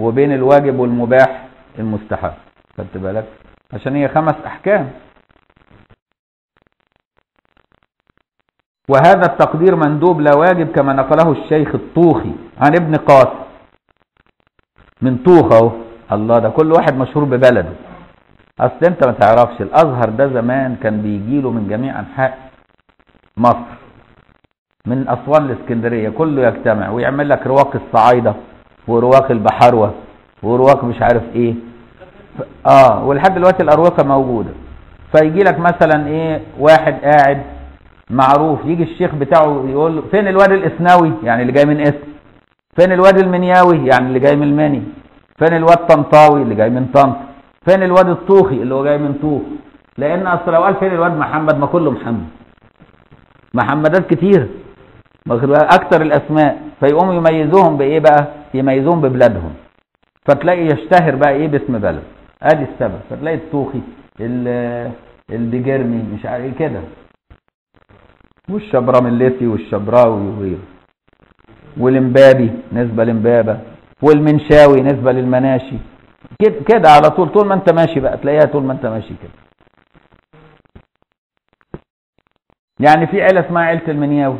وبين الواجب والمباح المستحب. خدت بالك؟ عشان هي خمس أحكام. وهذا التقدير مندوب لا واجب كما نقله الشيخ الطوخي عن ابن قاسم. من طوخ أهو. الله ده كل واحد مشهور ببلده. أصل أنت ما تعرفش الأزهر ده زمان كان بيجيله من جميع أنحاء مصر. من أسوان الاسكندريه كله يجتمع ويعمل لك رواق الصعايدة ورواق البحروة ورواق مش عارف إيه. آه ولحد دلوقتي الأروقة موجودة. فيجي لك مثلا إيه واحد قاعد معروف يجي الشيخ بتاعه يقول له فين الواد الاسناوي يعني اللي جاي من اسم فين الواد المنياوي؟ يعني اللي جاي من المني فين الواد طنطاوي اللي جاي من طنطا فين الواد الطوخي؟ اللي هو جاي من طوخ. لأن أصل لو قال فين الواد محمد ما كله محمد. محمدات كتير. أكتر الأسماء. فيقوموا يميزوهم بإيه بقى؟ يميزوهم ببلادهم. فتلاقي يشتهر بقى إيه باسم بلد. ادي السبب فتلاقي الطوخي البجرمي مش عارف إيه كده. والشبراملتي والشبراوي وغيره والامبابي نسبة لامبابه والمنشاوي نسبة للمناشي. كده كده على طول طول ما أنت ماشي بقى تلاقيها طول ما أنت ماشي كده. يعني في عيلة اسمها عيلة المنياوي.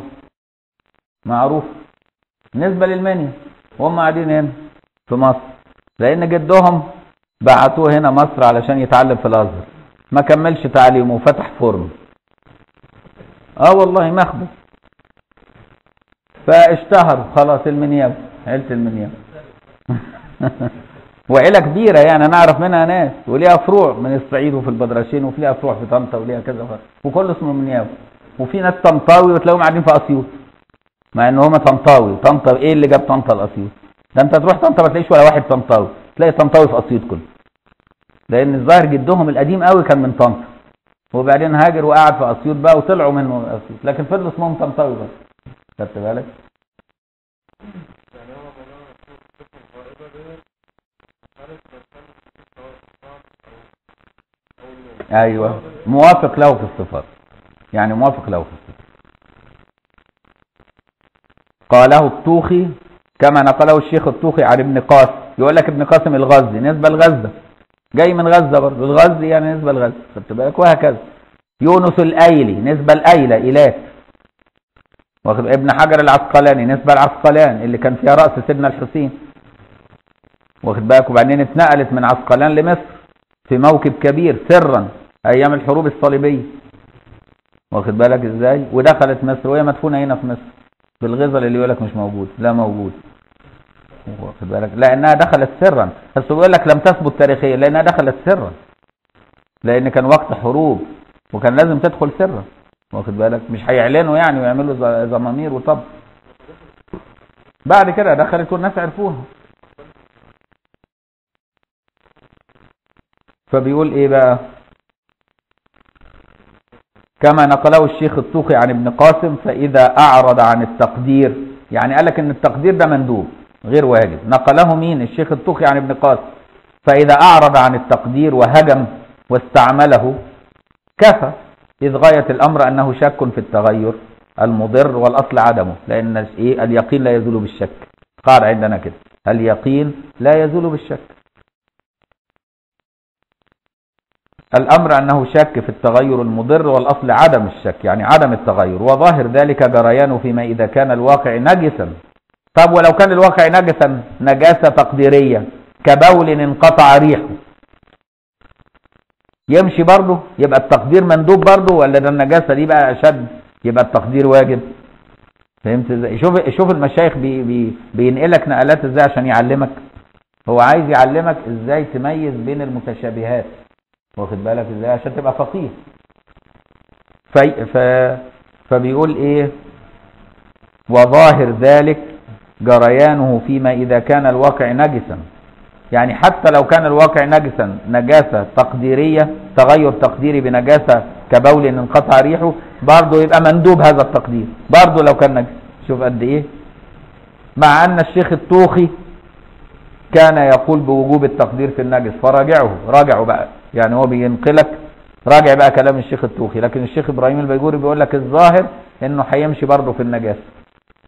معروف. نسبة للمنيا. وهم قاعدين هنا في مصر. لأن جدهم بعتوه هنا مصر علشان يتعلم في الأزهر. ما كملش تعليمه وفتح فرن آه والله مخبز فاشتهر خلاص المنياوي عيلة المنياوي [laughs] وعيلة كبيرة يعني أنا أعرف منها ناس وليها فروع من الصعيد وفي البدرشين وفي ليها فروع في طنطا وليها كذا وكله اسمه منياوي وفي ناس طنطاوي وتلاقيهم قاعدين في أسيوط. مع إن هم طنطاوي. طنطا إيه اللي جاب طنطا لأسيوط؟ ده أنت تروح طنطا ما تلاقيش ولا واحد طنطاوي. تلاقي طنطاوي في أسيوط كله. لأن الظاهر جدهم القديم قوي كان من طنطا وبعدين هاجر وقعد في أسيوط بقى وطلعوا منه أسيوط. لكن فضلوا اسمهم طنطاوي بس. خدت بالك؟ أيوه. موافق له في الصفات. يعني موافق له في الصفات. قاله الطوخي كما نقله الشيخ الطوخي عن ابن قاسم يقول لك ابن قاسم الغزي نسبة لغزة. جاي من غزة برضه. الغزي يعني نسبة لغزة. خدت بالك؟ وهكذا. يونس الأيلي نسبة الأيلة ايلات واخد ابن حجر العسقلاني نسبة العسقلان اللي كان فيها رأس سيدنا الحسين. واخد بالك؟ وبعدين اتنقلت من عسقلان لمصر في موكب كبير سرا أيام الحروب الصليبية. واخد بالك إزاي؟ ودخلت مصر وهي مدفونة هنا في مصر. بالغزل اللي يقول لك مش موجود لا موجود. واخد بالك؟ لأنها دخلت سرا. بس بيقول لك لم تثبت تاريخيا لأنها دخلت سرا. لأن كان وقت حروب وكان لازم تدخل سرا. واخد بالك؟ مش هيعلنوا يعني ويعملوا زمامير وطب. بعد كده دخلت والناس عرفوها. فبيقول إيه بقى؟ كما نقله الشيخ الطوخي عن ابن قاسم فإذا أعرض عن التقدير. يعني قال لك إن التقدير ده مندوب. غير واجب. نقله مين؟ الشيخ الطوخي عن ابن قاسم فإذا أعرض عن التقدير وهجم واستعمله كفى. إذ غاية الأمر أنه شك في التغير المضر والأصل عدمه. لأن إيه؟ اليقين لا يزول بالشك. قال عندنا كده. اليقين لا يزول بالشك. الأمر أنه شك في التغير المضر والأصل عدم الشك يعني عدم التغير. وظاهر ذلك جريانه فيما إذا كان الواقع نجسا. طب ولو كان الواقع نجسا نجاسة تقديرية كبول انقطع ريحه. يمشي برضه يبقى التقدير مندوب برضه ولا ده النجاسة دي بقى أشد؟ يبقى التقدير واجب. فهمت إزاي؟ شوف شوف المشايخ بي بي بينقلك نقلات إزاي عشان يعلمك. هو عايز يعلمك إزاي تميز بين المتشابهات. واخد بالك إزاي؟ عشان تبقى فقيه. ف فبيقول إيه؟ وظاهر ذلك جريانه فيما إذا كان الواقع نجسا. يعني حتى لو كان الواقع نجسا نجاسة تقديرية تغير تقديري بنجاسة كبول انقطع ريحه برضه يبقى مندوب هذا التقدير. برضه لو كان نجس. شوف قد إيه. مع أن الشيخ الطوخي كان يقول بوجوب التقدير في النجس فراجعه. راجعه بقى. يعني هو بينقلك. راجع بقى كلام الشيخ التوخي لكن الشيخ إبراهيم البيجوري بيقول لك الظاهر إنه هيمشي برضه في النجاسة.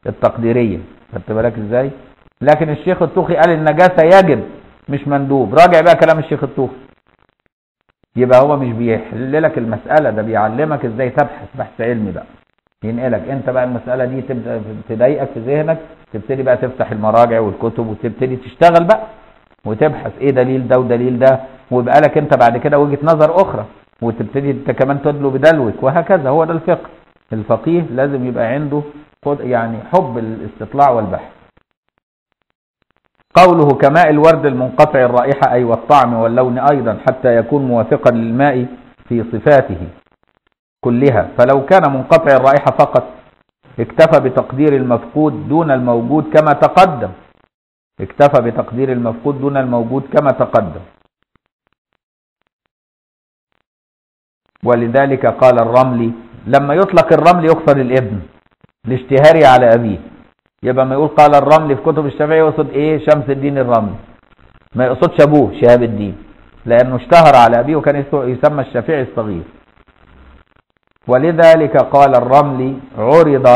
التقديرية. خدت بالك إزاي؟ لكن الشيخ التوخي قال النجاسة يجب مش مندوب. راجع بقى كلام الشيخ التوخي يبقى هو مش بيحل لك المسألة ده بيعلمك إزاي تبحث بحث علمي بقى. ينقلك. انت بقى المسألة دي تبدأ تضايقك في ذهنك تبتدي بقى تفتح المراجع والكتب وتبتدي تشتغل بقى وتبحث إيه دليل ده ودليل ده. ويبقى لك انت بعد كده وجهة نظر أخرى. وتبتدي انت كمان تدلو بدلوك وهكذا. هو ده الفقه. الفقيه لازم يبقى عنده يعني حب الاستطلاع والبحث. قوله كماء الورد المنقطع الرائحة أي والطعم واللون أيضا حتى يكون موافقا للماء في صفاته كلها. فلو كان منقطع الرائحة فقط اكتفى بتقدير المفقود دون الموجود كما تقدم. اكتفى بتقدير المفقود دون الموجود كما تقدم. ولذلك قال الرملي لما يطلق الرمل يقصد الابن لاشتهاره على أبيه. يبقى ما يقول قال الرملي في كتب الشافعي يقصد إيه؟ شمس الدين الرملي ما يقصدش أبوه شهاب الدين. لأنه اشتهر على أبيه وكان يسمى الشافعي الصغير. ولذلك قال الرملي عرض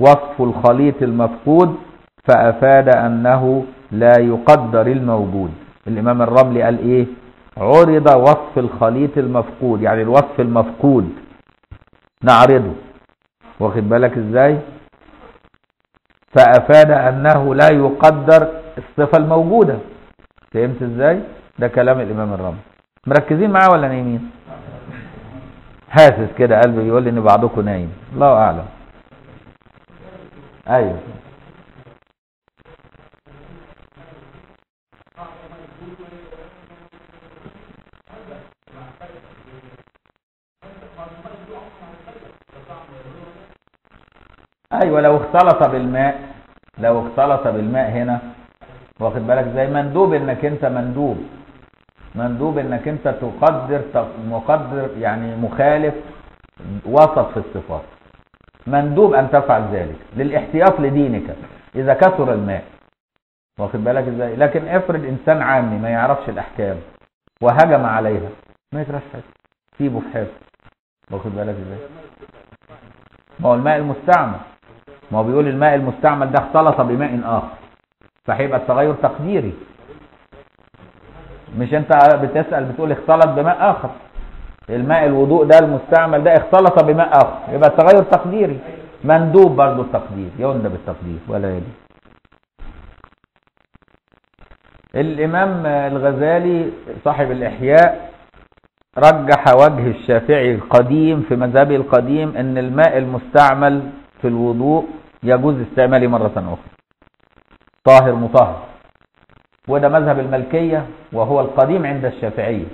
وصف الخليط المفقود فأفاد أنه لا يقدر الموجود. الإمام الرملي قال إيه؟ عرض وصف الخليط المفقود يعني الوصف المفقود نعرضه. واخد بالك إزاي؟ فأفاد أنه لا يقدر الصفة الموجودة. فهمت إزاي؟ ده كلام الإمام الرملي مركزين معاه ولا نايمين؟ حاسس كده قلبي يقول لي إن بعضكم نايم. الله أعلم. أيوه. أيوه لو اختلط بالماء لو اختلط بالماء هنا واخد بالك زي مندوب إنك أنت مندوب. مندوب إنك أنت تقدر مقدر يعني مخالف وسط في الصفات. مندوب أن تفعل ذلك للاحتياط لدينك إذا كثر الماء. واخد بالك إزاي؟ لكن افرض إنسان عامي ما يعرفش الأحكام وهجم عليها ما يجراش حاجة. سيبه في حاله. واخد بالك إزاي؟ ما هو الماء المستعمل. ما هو بيقول الماء المستعمل ده اختلط بماء آخر. فهيبقى التغير تقديري. مش أنت بتسأل بتقول اختلط بماء آخر. الماء الوضوء ده المستعمل ده اختلط بماء آخر. يبقى التغير تقديري. مندوب برضه التقدير. يندب التقدير ولا يلي. الإمام الغزالي صاحب الإحياء رجح وجه الشافعي القديم في مذهبه القديم إن الماء المستعمل في الوضوء يجوز استعماله مرة أخرى. طاهر مطهر. وده مذهب الملكية وهو القديم عند الشافعية.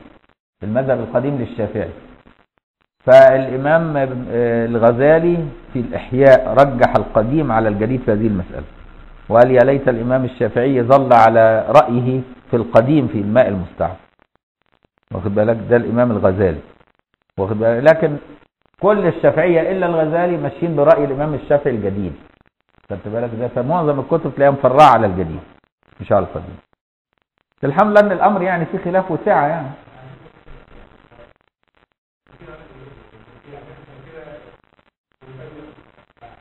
المذهب القديم للشافعي. فالإمام الغزالي في الإحياء رجح القديم على الجديد في هذه المسألة. وقال يا ليت الإمام الشافعي ظل على رأيه في القديم في الماء المستعمل واخد بالك؟ ده الإمام الغزالي. واخد بالك؟ لكن كل الشافعية إلا الغزالي ماشيين برأي الإمام الشافعي الجديد. خدت بالك ده؟ فمعظم الكتب تلاقيها مفرعة على الجديد. مش على القديم الحمد لله إن الأمر يعني فيه خلاف وسعة يعني.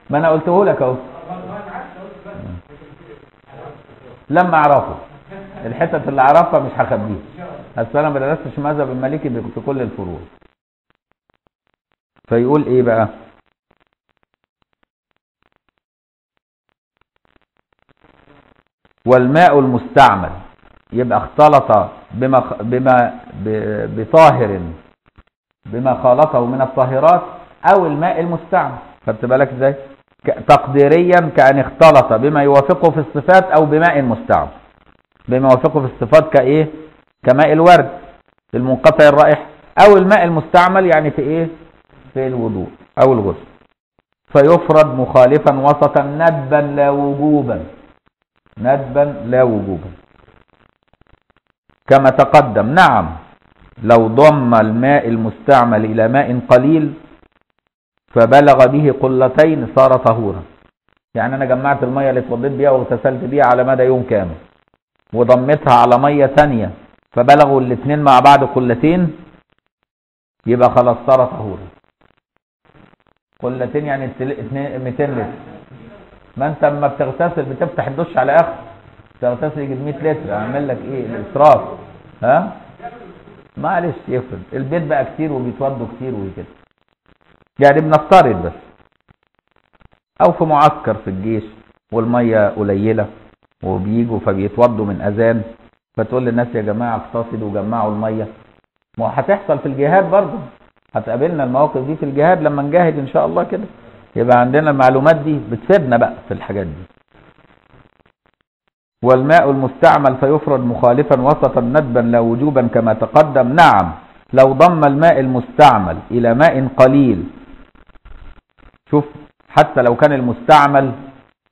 ما أنا قلته لك أهو. لما أعرفه. الحتت اللي أعرفها مش هخبيها. أصل أنا ما درستش المذهب المالكي في كل الفروع. فيقول إيه بقى؟ والماء المستعمل يبقى اختلط بما بما بطاهر بما خالطه من الطاهرات أو الماء المستعمل. خدت بالك إزاي؟ تقديريا كأن اختلط بما يوافقه في الصفات أو بماء مستعمل. بما يوافقه في الصفات كإيه؟ كماء الورد المنقطع الرائحه أو الماء المستعمل يعني في إيه؟ في الوضوء أو الغسل. فيفرد مخالفا وسطا ندبا لا وجوبا. ندبا لا وجوبا. كما تقدم نعم لو ضم الماء المستعمل إلى ماء قليل فبلغ به قلتين صار طهورا. يعني أنا جمعت المية اللي اتوضيت بيها واغتسلت بيها على مدى يوم كامل وضمتها على مية ثانية فبلغوا الاثنين مع بعض قلتين يبقى خلاص صار طهورا. قلتين يعني 200 لتر. ما انت اما بتغتسل بتفتح الدش على اخر. تغتسل يجيب 100 لتر اعمل لك إيه؟ الاسراف. ها؟ معلش يفرض البيت بقى كتير وبيتوضوا كتير وكده. يعني بنفترض بس. أو في معسكر في الجيش والمية قليلة وبيجوا فبيتوضوا من اذان. فتقول للناس يا جماعة اقتصدوا وجمعوا المية. ما هتحصل في الجهاد برضه. هتقابلنا المواقف دي في الجهاد لما نجاهد إن شاء الله كده. يبقى عندنا المعلومات دي بتفيدنا بقى في الحاجات دي. والماء المستعمل فيفرد مخالفا وسطا ندبا لا وجوبا كما تقدم. نعم لو ضم الماء المستعمل إلى ماء قليل. شوف حتى لو كان المستعمل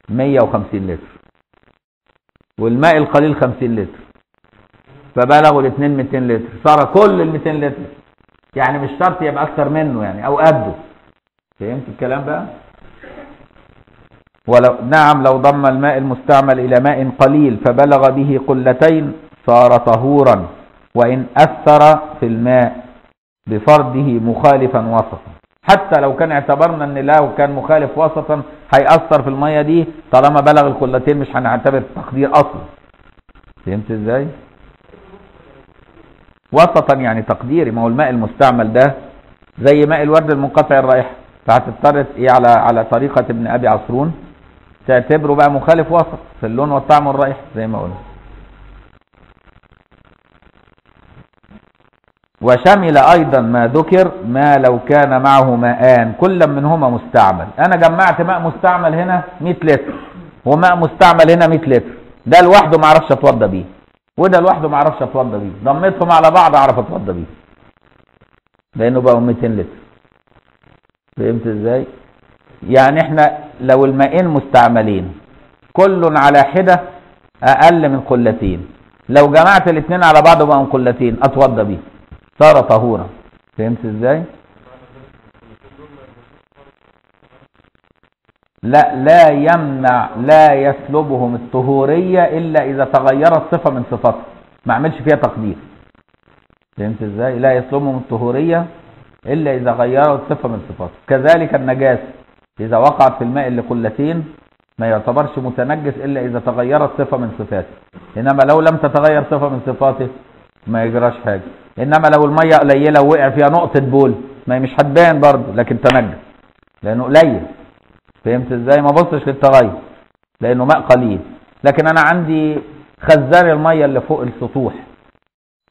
150 لتر. والماء القليل 50 لتر. فبلغوا الاثنين 200 لتر. صار كل ال 200 لتر. يعني مش شرط يبقى أكتر منه يعني أو قده. فهمت الكلام بقى؟ ولو نعم لو ضم الماء المستعمل إلى ماء قليل فبلغ به قلتين صار طهورا وإن أثر في الماء بفرده مخالفا وسطا. حتى لو كان اعتبرنا إن لو كان مخالف وسطا هيأثر في المية دي طالما بلغ القلتين مش هنعتبر التقدير أصلا. فهمت إزاي؟ وسطا يعني تقديري. ما هو الماء المستعمل ده زي ماء الورد المنقطع الرائحة. فهتضطر إيه على على طريقة ابن أبي عصرون. تعتبره بقى مخالف وسط في اللون والطعم والرائحة زي ما قلنا. وشمل أيضا ما ذكر ما لو كان معه ماءان. كل منهما مستعمل. أنا جمعت ماء مستعمل هنا 100 لتر. وماء مستعمل هنا 100 لتر. ده لوحده ما أعرفش أتوضى بيه. وده لوحده ما أعرفش اتوضى بيه. ضميتهم على بعض اعرف اتوضى بيه. لأنه بقوا 200 لتر فهمت إزاي؟ يعني إحنا لو المائين مستعملين كل على حدة أقل من قلتين. لو جمعت الاثنين على بعض بقوا قلتين أتوضى بيه. صار طهورا. فهمت إزاي؟ لا لا يمنع لا يسلبهم الطهورية إلا إذا تغيرت صفة من صفاته ما عملش فيها تقدير. فهمت إزاي؟ لا يسلبهم الطهورية إلا إذا غيرت صفة من صفاته كذلك النجاسة إذا وقعت في الماء لقلتين ما يعتبرش متنجس إلا إذا تغيرت صفة من صفاته. إنما لو لم تتغير صفة من صفاته ما يجراش حاجة. إنما لو المية قليلة ووقع فيها نقطة بول ما هي مش هتبان برضه لكن تنجس. لأنه قليل. فهمت إزاي؟ ما بصش للتغير لأنه ماء قليل. لكن أنا عندي خزان المية اللي فوق السطوح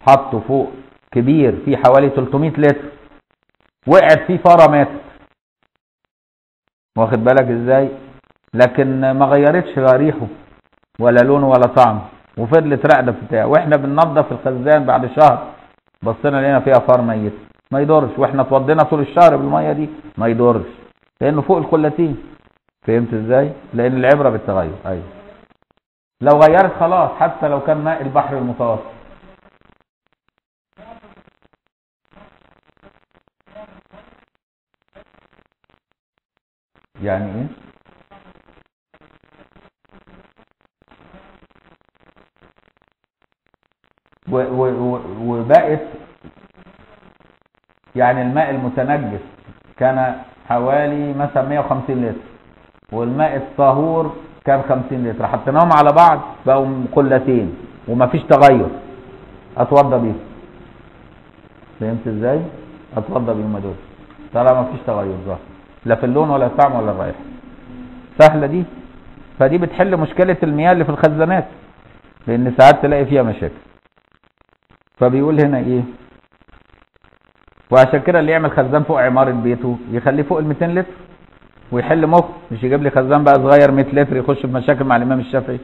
حطه فوق كبير فيه حوالي 300 لتر. وقعت فيه فاره ماتت. واخد بالك إزاي؟ لكن ما غيرتش ريحه ولا لونه ولا طعمه. وفضلت راقدة في بتاعه. وإحنا بننظف الخزان بعد شهر بصينا لقينا فيها فار ميت. ما يضرش. وإحنا اتوضينا طول الشهر بالمية دي ما يضرش. لأنه فوق القلتين فهمت إزاي؟ لأن العبرة بالتغير أيوه. لو غيرت خلاص حتى لو كان ماء البحر المتوسط. يعني إيه؟ وبقت يعني الماء المتنجس كان حوالي مثلا 150 لتر. والماء الطهور كان 50 لتر. حطيناهم على بعض بقوا قلتين ومفيش تغير. أتوضى بيهم. فهمت إزاي؟ أتوضى بيهم دول طالما مفيش تغير ظاهر لا في اللون ولا الطعم ولا الرائحه سهلة دي. فدي بتحل مشكلة المياه اللي في الخزانات لأن ساعات تلاقي فيها مشاكل. فبيقول هنا إيه؟ وعشان كده اللي يعمل خزان فوق عماره بيته يخليه فوق ال 200 لتر. ويحل مخ مش يجيب لي خزان بقى صغير 100 لتر يخش في مشاكل مع الإمام الشافعي.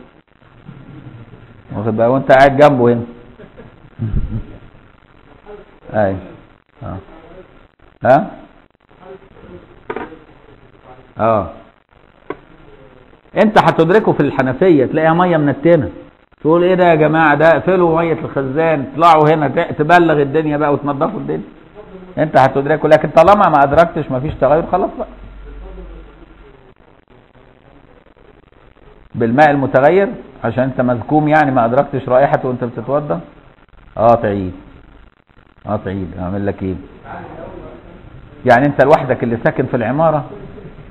واخد بقى؟ وأنت قاعد جنبه هنا. [laughs] أي. آه. ها؟ آه. أنت هتدركه في الحنفية تلاقيها مية منتنه تقول إيه ده يا جماعة؟ ده اقفلوا مية الخزان اطلعوا هنا تبلغ الدنيا بقى وتنضفوا الدنيا. أنت هتدركه لكن طالما ما أدركتش مفيش تغير خلاص بقى. بالماء المتغير عشان انت مزكوم يعني ما أدركتش رائحته وانت بتتوضى؟ آه تعيد. آه تعيد. أعمل لك إيه؟ يعني انت لوحدك اللي ساكن في العمارة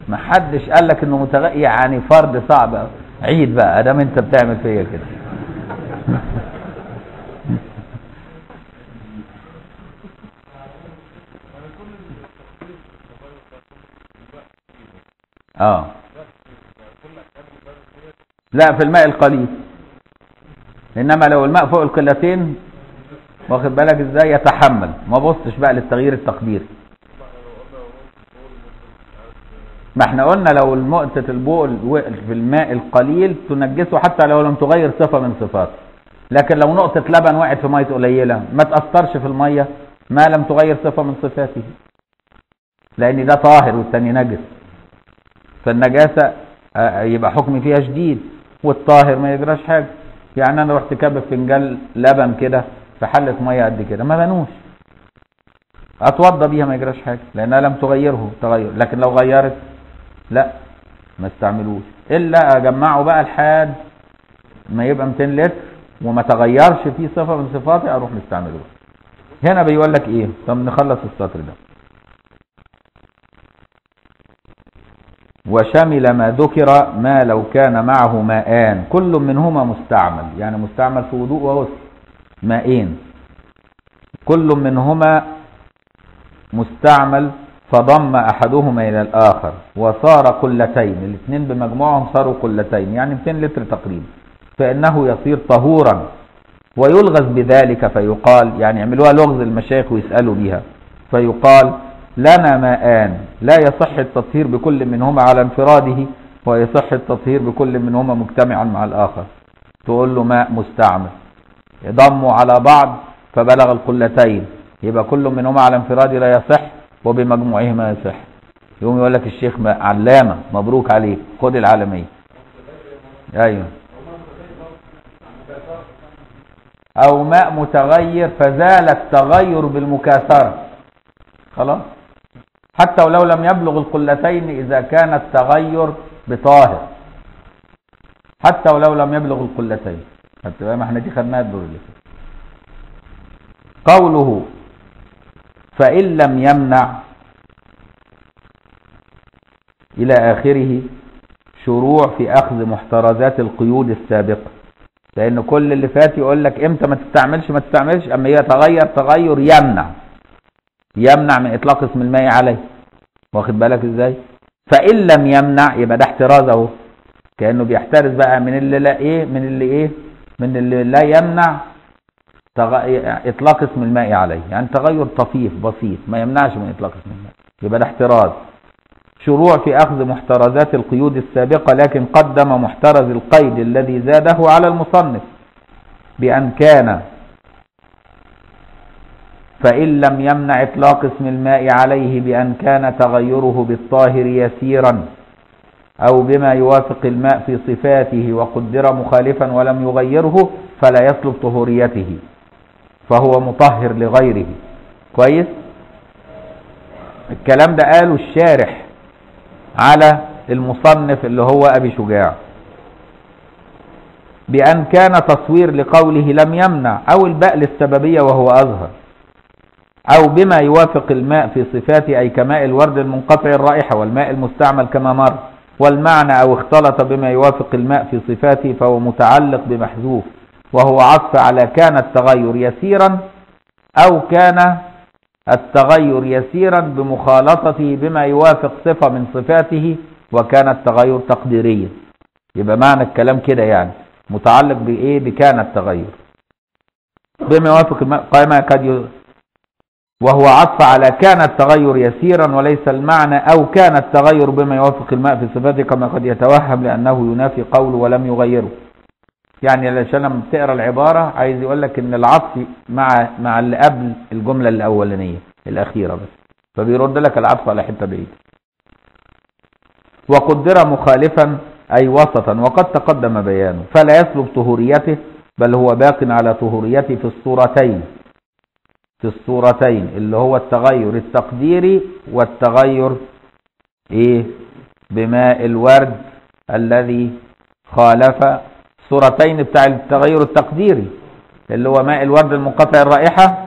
ما حدش قال لك إنه متغ... يعني فرد صعب. عيد بقى ادام انت بتعمل فيا كده. [laughs] آه. لا في الماء القليل. إنما لو الماء فوق القلتين واخد بالك إزاي؟ يتحمل. ما بصش بقى للتغيير التقديري. ما إحنا قلنا لو نقطة البول في الماء القليل تنجسه حتى لو لم تغير صفة من صفاته. لكن لو نقطة لبن وقعت في مية قليلة ما تأثرش في المية ما لم تغير صفة من صفاته. لأن ده طاهر والتاني نجس. فالنجاسة آه، يبقى حكم فيها شديد. والطاهر ما يجراش حاجة. يعني أنا رحت كابب فنجان لبن كده في حلة مية قد كده ما بنوش. أتوضى بيها ما يجراش حاجة لأنها لم تغيره تغير. لكن لو غيرت لا ما استعملوش. إلا أجمعه بقى لحد ما يبقى 200 لتر وما تغيرش فيه صفة من صفاته أروح مستعمله. هنا بيقول لك إيه؟ طب نخلص السطر ده. وشمل ما ذكر ما لو كان معه ماءان. كل منهما مستعمل. يعني مستعمل في وضوء وغسل ماءين كل منهما مستعمل فضم أحدهما إلى الآخر. وصار قلتين. الاثنين بمجموعهم صاروا قلتين. يعني 200 لتر تقريبا. فإنه يصير طهورا. ويلغز بذلك فيقال يعني يعملوها لغز المشايخ ويسألوا بها. فيقال لنا ماءان. لا يصح التطهير بكل منهما على انفراده ويصح التطهير بكل منهما مجتمعا مع الآخر. تقول له ماء مستعمل. ضموا على بعض فبلغ القلتين. يبقى كل منهما على انفراده لا يصح وبمجموعهما يصح. يقوم يقول لك الشيخ ما- علامة مبروك عليك. خد العالمية. أيوه. أو ماء متغير فزال التغير بالمكاثرة. خلاص؟ حتى ولو لم يبلغ القلتين إذا كان التغير بطاهر. حتى ولو لم يبلغ القلتين؟ ما إحنا دي خدناها الدور اللي فات. قوله فإن لم يمنع إلى آخره شروع في أخذ محترزات القيود السابقة. لأن كل اللي فات يقول لك إمتى ما تستعملش ما تستعملش أما يتغير تغير يمنع. يمنع من إطلاق اسم الماء عليه. واخد بالك إزاي؟ فإن لم يمنع يبقى ده احتراز أهو. كأنه بيحترز بقى من اللي لا إيه من اللي إيه من اللي لا يمنع تغ... إطلاق اسم الماء عليه. يعني تغير طفيف بسيط ما يمنعش من إطلاق اسم الماء. يبقى ده احتراز. شروع في أخذ محترزات القيود السابقة لكن قدم محترز القيد الذي زاده على المصنف. بأن كان فإن لم يمنع إطلاق اسم الماء عليه بأن كان تغيره بالطاهر يسيرا أو بما يوافق الماء في صفاته وقدر مخالفا ولم يغيره فلا يسلب طهوريته فهو مطهر لغيره. كويس؟ الكلام ده قاله الشارح على المصنف اللي هو أبي شجاع بأن كان تصوير لقوله لم يمنع أو الباء للسببية وهو أظهر. أو بما يوافق الماء في صفاته أي كماء الورد المنقطع الرائحة والماء المستعمل كما مر. والمعنى أو اختلط بما يوافق الماء في صفاته فهو متعلق بمحذوف. وهو عطف على كان التغير يسيرا أو كان التغير يسيرا بمخالطته بما يوافق صفة من صفاته وكان التغير تقديريا. يبقى معنى الكلام كده يعني. متعلق بإيه؟ بكان التغير. بما يوافق الماء قد. وهو عطف على كان التغير يسيرا وليس المعنى أو كان التغير بما يوافق الماء في صفاته كما قد يتوهم لأنه ينافي قوله ولم يغيره. يعني علشان لما تقرا العبارة عايز يقول لك إن العطف مع مع اللي قبل الجملة الأولانية الأخيرة بس. فبيرد لك العطف على حتة بعيدة. وقدر مخالفا أي وسطا وقد تقدم بيانه. فلا يسلب طهوريته بل هو باق على طهوريته في الصورتين. في الصورتين اللي هو التغير التقديري والتغير إيه؟ بماء الورد الذي خالف الصورتين بتاع التغير التقديري اللي هو ماء الورد المنقطع الرائحة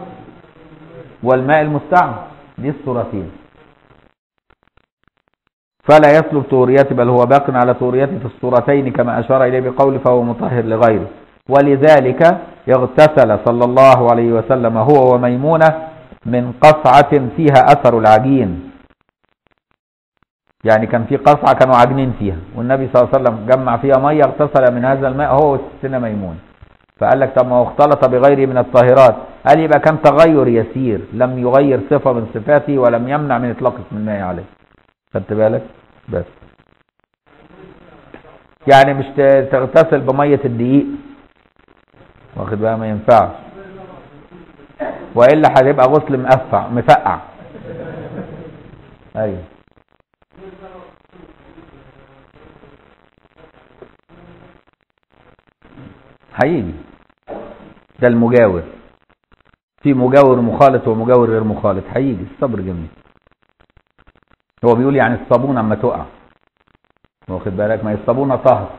والماء المستعمل. دي الصورتين. فلا يسلب طوريته بل هو باق على طوريته في الصورتين كما أشار إليه بقول فهو مطهر لغيره. ولذلك اغتسل صلى الله عليه وسلم هو وميمونة من قصعة فيها أثر العجين. يعني كان في قصعة كانوا عاجنين فيها. والنبي صلى الله عليه وسلم جمع فيها مية اغتسل من هذا الماء هو وستنا ميمون فقال لك طب ما هو اختلط بغيره من الطاهرات. قال يبقى كان تغير يسير لم يغير صفة من صفاته ولم يمنع من إطلاق اسم الماء عليه. خدت بالك؟ بس. يعني مش تغتسل بمية الدقيق. واخد بقى؟ ما ينفعش. وإلا هتبقى غسل مقفع مفقع. أيوه. هيجي. ده المجاور. في مجاور مخالط ومجاور غير مخالط. هيجي. الصبر جميل. هو بيقول يعني الصابونه أما تقع. واخد بالك؟ ما الصابونه طهر.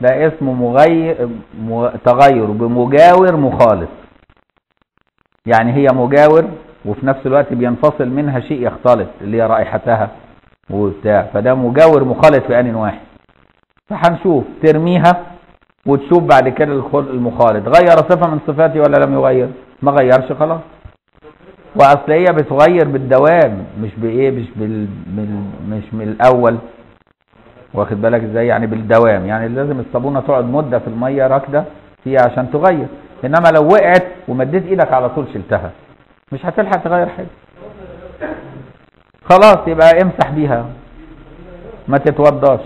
ده اسمه مغير. تغير بمجاور مخالط. يعني هي مجاور وفي نفس الوقت بينفصل منها شيء يختلط اللي هي رائحتها وبتاع. فده مجاور مخالط في آن واحد. فهنشوف ترميها وتشوف بعد كده المخالط. غير صفة من صفاته ولا لم يغير؟ ما غيرش خلاص. وأصل هي بتغير بالدوام مش بإيه مش بال... مش من الأول. واخد بالك إزاي؟ يعني بالدوام. يعني لازم الصابونة تقعد مدة في المية راكدة فيها عشان تغير. إنما لو وقعت ومديت إيدك على طول شلتها مش هتلحق تغير حاجة. خلاص يبقى امسح بيها. ما تتوضاش.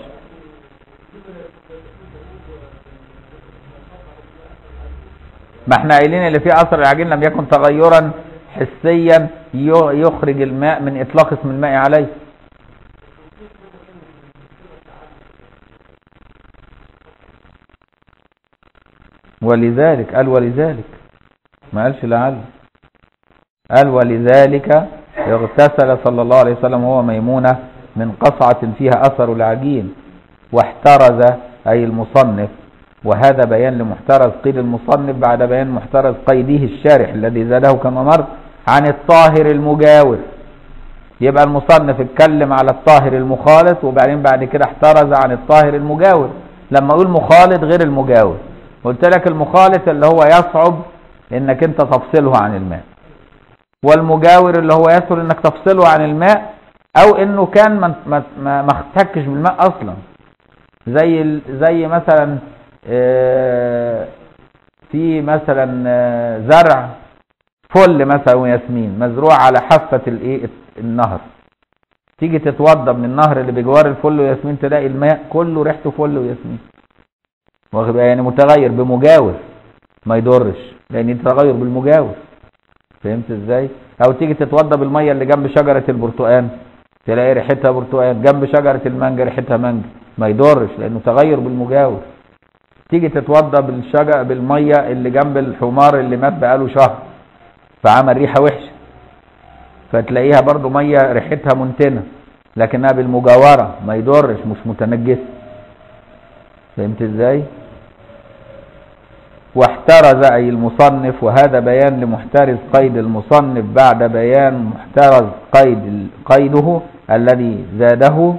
ما إحنا قايلين اللي فيه اثر العجين لم يكن تغيرا حسيا يخرج الماء من إطلاق اسم الماء عليه. ولذلك قال ولذلك. ما قالش لعل. قال ولذلك اغتسل صلى الله عليه وسلم هو ميمونة من قصعة فيها أثر العجين واحترز أي المصنف. وهذا بيان لمحترز قيد المصنف بعد بيان محترز قيده الشارح الذي زاده كما مر عن الطاهر المجاور. يبقى المصنف اتكلم على الطاهر المخالط وبعدين بعد كده احترز عن الطاهر المجاور. لما أقول مخالط غير المجاور. قلت لك المخالط اللي هو يصعب إنك أنت تفصله عن الماء. والمجاور اللي هو يسهل إنك تفصله عن الماء أو إنه كان ما ما احتكش بالماء أصلا. زي زي مثلا في مثلا زرع فل مثلا وياسمين مزروع على حافة الإيه؟ النهر. تيجي تتوضى من النهر اللي بجوار الفل وياسمين تلاقي الماء كله ريحته فل وياسمين. واخد يعني متغير بمجاور ما يضرش لأن تغير بالمجاور. فهمت إزاي؟ أو تيجي تتوضى بالمية اللي جنب شجرة البرتقال تلاقي ريحتها برتقال جنب شجرة المانجا ريحتها مانجا ما يضرش لأنه تغير بالمجاور. تيجي تتوضى بالشجر بالمية اللي جنب الحمار اللي مات بقاله شهر فعمل ريحة وحشة. فتلاقيها برضو مية ريحتها منتنة لكنها بالمجاورة ما يضرش مش متنجسة. فهمت إزاي؟ واحترز أي المصنف وهذا بيان لمحترز قيد المصنف بعد بيان محترز قيد قيده الذي زاده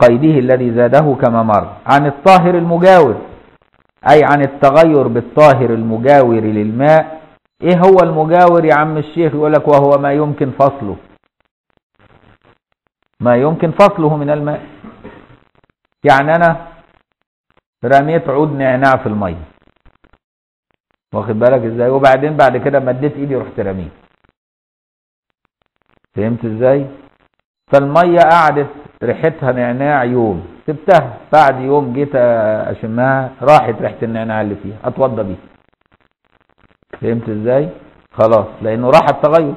قيده الذي زاده كما مر. عن الطاهر المجاور أي عن التغير بالطاهر المجاور للماء إيه هو المجاور يا عم الشيخ؟ يقول لك وهو ما يمكن فصله. ما يمكن فصله من الماء. يعني أنا رميت عود نعناع في الميه واخد بالك إزاي؟ وبعدين بعد كده مديت ايدي ورحت رميه فهمت إزاي؟ فالميه قعدت ريحتها نعناع يوم. سبتها. بعد يوم جيت اشمها راحت ريحة النعناع اللي فيها. اتوضى بيها. فهمت إزاي؟ خلاص. لأنه راح التغير.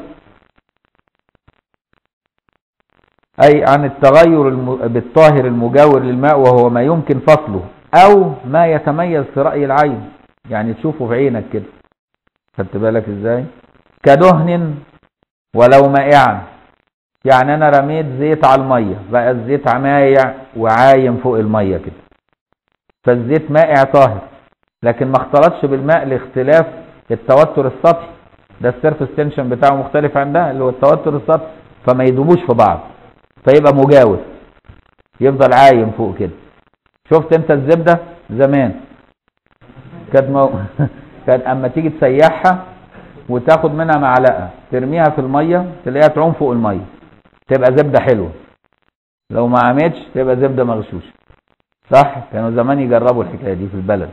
أي عن التغير بالطاهر المجاور للماء وهو ما يمكن فصله. أو ما يتميز في رأي العين. يعني تشوفه في عينك كده. خدت بالك إزاي؟ كدهن ولو مائعا. يعني أنا رميت زيت على المية. بقى الزيت مايع وعايم فوق المية كده. فالزيت مائع طاهر. لكن ما اختلطش بالماء لاختلاف التوتر السطحي. ده ال surface tension بتاعه مختلف عن ده اللي هو التوتر السطحي. فما يدوبوش في بعض. فيبقى مجاور. يفضل عايم فوق كده. شفت انت الزبدة؟ زمان. كانت مو... [laughs] كانت اما تيجي تسيحها وتاخد منها معلقة ترميها في المية تلاقيها تعوم فوق المية. تبقى زبدة حلوة. لو ما عمتش تبقى زبدة مغشوشة. صح؟ كانوا زمان يجربوا الحكاية دي في البلد.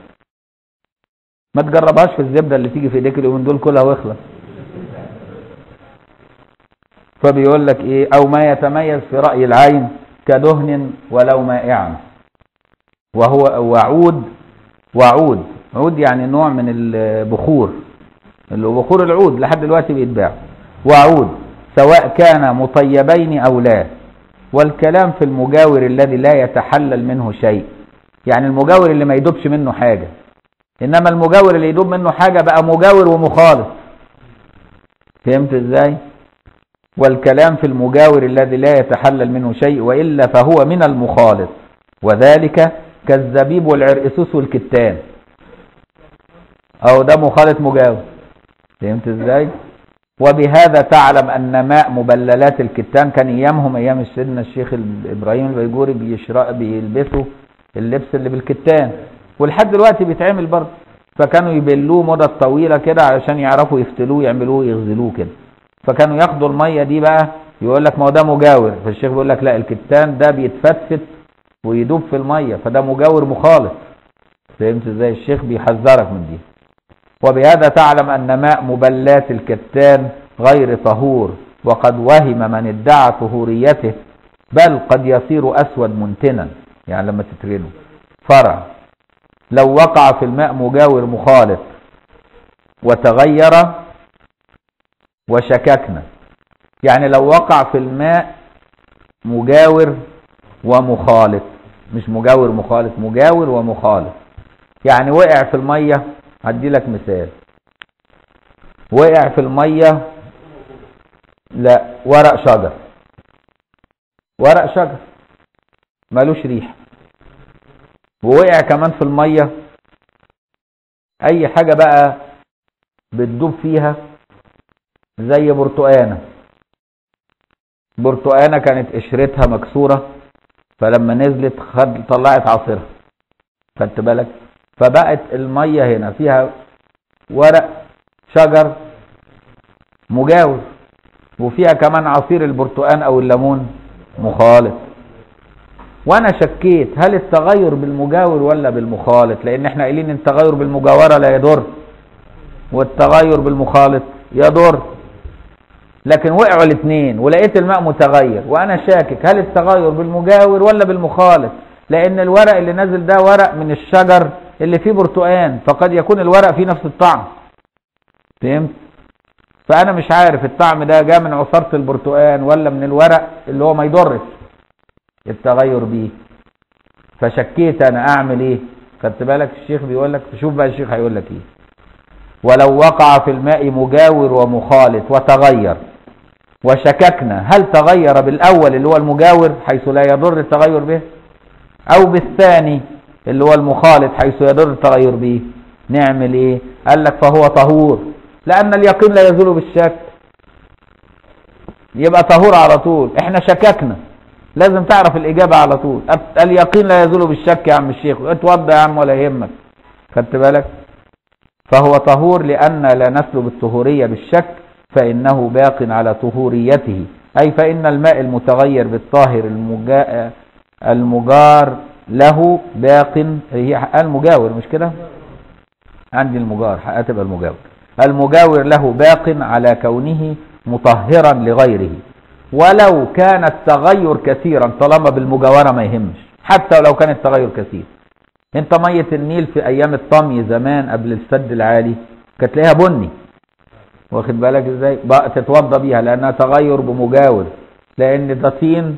ما تجربهاش في الزبدة اللي تيجي في ايديك اليومين دول كلها واخلص فبيقول لك إيه؟ أو ما يتميز في رأي العين كدهن ولو مائعا وهو وعود وعود. عود يعني نوع من البخور. اللي هو بخور العود لحد دلوقتي بيتباع. وعود سواء كان مطيبين أو لا. والكلام في المجاور الذي لا يتحلل منه شيء. يعني المجاور اللي ما يدوبش منه حاجة. إنما المجاور اللي يدوب منه حاجة بقى مجاور ومخالط فهمت إزاي؟ والكلام في المجاور الذي لا يتحلل منه شيء وإلا فهو من المخالط وذلك كالزبيب والعرقسوس والكتان. أو ده مخالط مجاور فهمت إزاي؟ وبهذا تعلم أن ماء مبللات الكتان كان أيامهم أيام سيدنا الشيخ إبراهيم البيجوري بيشرق بيلبسوا اللبس اللي بالكتان. ولحد دلوقتي بيتعمل برضه. فكانوا يبلوه مدة طويلة كده علشان يعرفوا يفتلوه يعملوه يغزلوه كده. فكانوا ياخدوا المية دي بقى يقول لك ما هو ده مجاور. فالشيخ بيقول لك لا الكتان ده بيتفتفت ويدوب في المية فده مجاور مخالط فهمت إزاي؟ الشيخ بيحذرك من دي. وبهذا تعلم أن ماء مبلات الكتان غير طهور وقد وهم من ادعى طهوريته بل قد يصير أسود منتنا. يعني لما تترنه فرع. لو وقع في الماء مجاور مخالط وتغير وشككنا. يعني لو وقع في الماء مجاور ومخالط. مش مجاور مخالط. مجاور ومخالط. يعني وقع في المية هدي لك مثال. وقع في المية لا ورق شجر. ورق شجر. ملوش ريح. ووقع كمان في المية. أي حاجة بقى بتدوب فيها زي برتقانة. برتقانة كانت قشرتها مكسورة. فلما نزلت خد طلعت عصيرها خدت بالك؟ فبقت المية هنا فيها ورق شجر مجاور وفيها كمان عصير البرتقان أو الليمون مخالط. وأنا شكيت هل التغير بالمجاور ولا بالمخالط؟ لأن إحنا قايلين التغير بالمجاورة لا يضر والتغير بالمخالط يضر. لكن وقعوا الاثنين ولقيت الماء متغير وأنا شاكك هل التغير بالمجاور ولا بالمخالط؟ لأن الورق اللي نازل ده ورق من الشجر اللي فيه برتقان فقد يكون الورق فيه نفس الطعم. فهمت؟ فأنا مش عارف الطعم ده جاء من عصارة البرتقان ولا من الورق اللي هو ما يضرش. التغير بيه. فشكيت أنا أعمل إيه؟ خدت بالك الشيخ بيقول لك؟ شوف بقى الشيخ هيقول لك إيه. ولو وقع في الماء مجاور ومخالط وتغير وشككنا. هل تغير بالأول اللي هو المجاور حيث لا يضر التغير به؟ أو بالثاني اللي هو المخالط حيث يضر التغير به؟ نعمل إيه؟ قال لك فهو طهور. لأن اليقين لا يزول بالشك. يبقى طهور على طول. إحنا شككنا. لازم تعرف الإجابة على طول. اليقين لا يزول بالشك يا عم الشيخ. اتوضى يا عم ولا يهمك. خدت بالك؟ فهو طهور لأن لا نسلب الطهورية بالشك. فإنه باق على طهوريته. أي فإن الماء المتغير بالطاهر المجا... المجار له باق هي المجاور مش كده؟ عندي المجار هتبقى المجاور. المجاور له باق على كونه مطهرا لغيره. ولو كان التغير كثيرا طالما بالمجاورة ما يهمش. حتى لو كان التغير كثير. انت مية النيل في أيام الطمي زمان قبل السد العالي كانت تلاقيها بني. واخد بالك إزاي؟ بقى تتوضى بيها لأنها تغير بمجاور لأن ده طين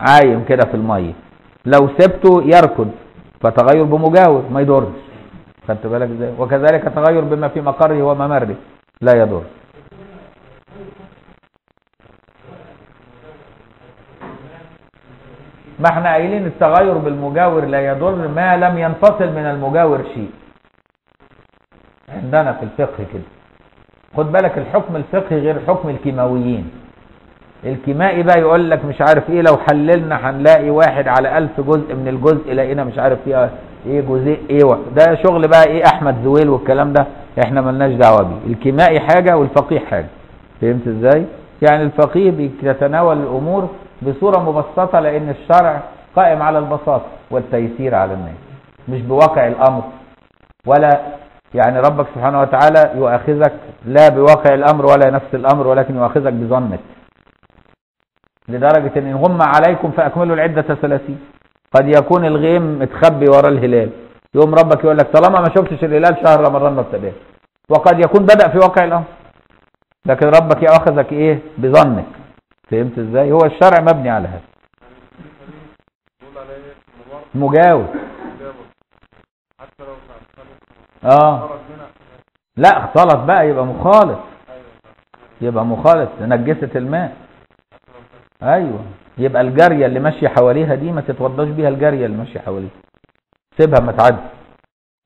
عايم كده في المية. لو سبته يركض فتغير بمجاور ما يضرش. خدت بالك إزاي؟ وكذلك تغير بما في مقره وممره لا يضر. ما إحنا قايلين التغير بالمجاور لا يضر ما لم ينفصل من المجاور شيء. عندنا في الفقه كده. خد بالك الحكم الفقهي غير حكم الكيماويين. الكيمائي بقى يقول لك مش عارف إيه لو حللنا هنلاقي واحد على ألف جزء من الجزء لقينا مش عارف فيها إيه جزء إيه و- ده شغل بقى إيه أحمد زويل والكلام ده إحنا ملناش دعوة بيه. الكيمائي حاجة والفقيه حاجة. فهمت إزاي؟ يعني الفقيه بيتناول الأمور بصورة مبسطة لأن الشرع قائم على البساطة والتيسير على الناس مش بواقع الأمر ولا يعني ربك سبحانه وتعالى يؤاخذك لا بواقع الأمر ولا نفس الأمر ولكن يؤاخذك بظنك لدرجة إن هم عليكم فأكملوا العدة ثلاثين. قد يكون الغيم متخبي ورا الهلال. يوم ربك يقول لك طالما ما شفتش الهلال شهر رمضان ما ابتداش وقد يكون بدأ في واقع الأمر. لكن ربك يأخذك إيه؟ بظنك. فهمت إزاي؟ هو الشرع مبني على هذا. جابر حتى لو آه. لا اختلط بقى يبقى مخالط. يبقى مخالط نجست الماء. أيوه. يبقى الجارية اللي ماشية حواليها دي ما تتوضاش بيها الجارية اللي ماشية حواليها. سيبها ما تعدي.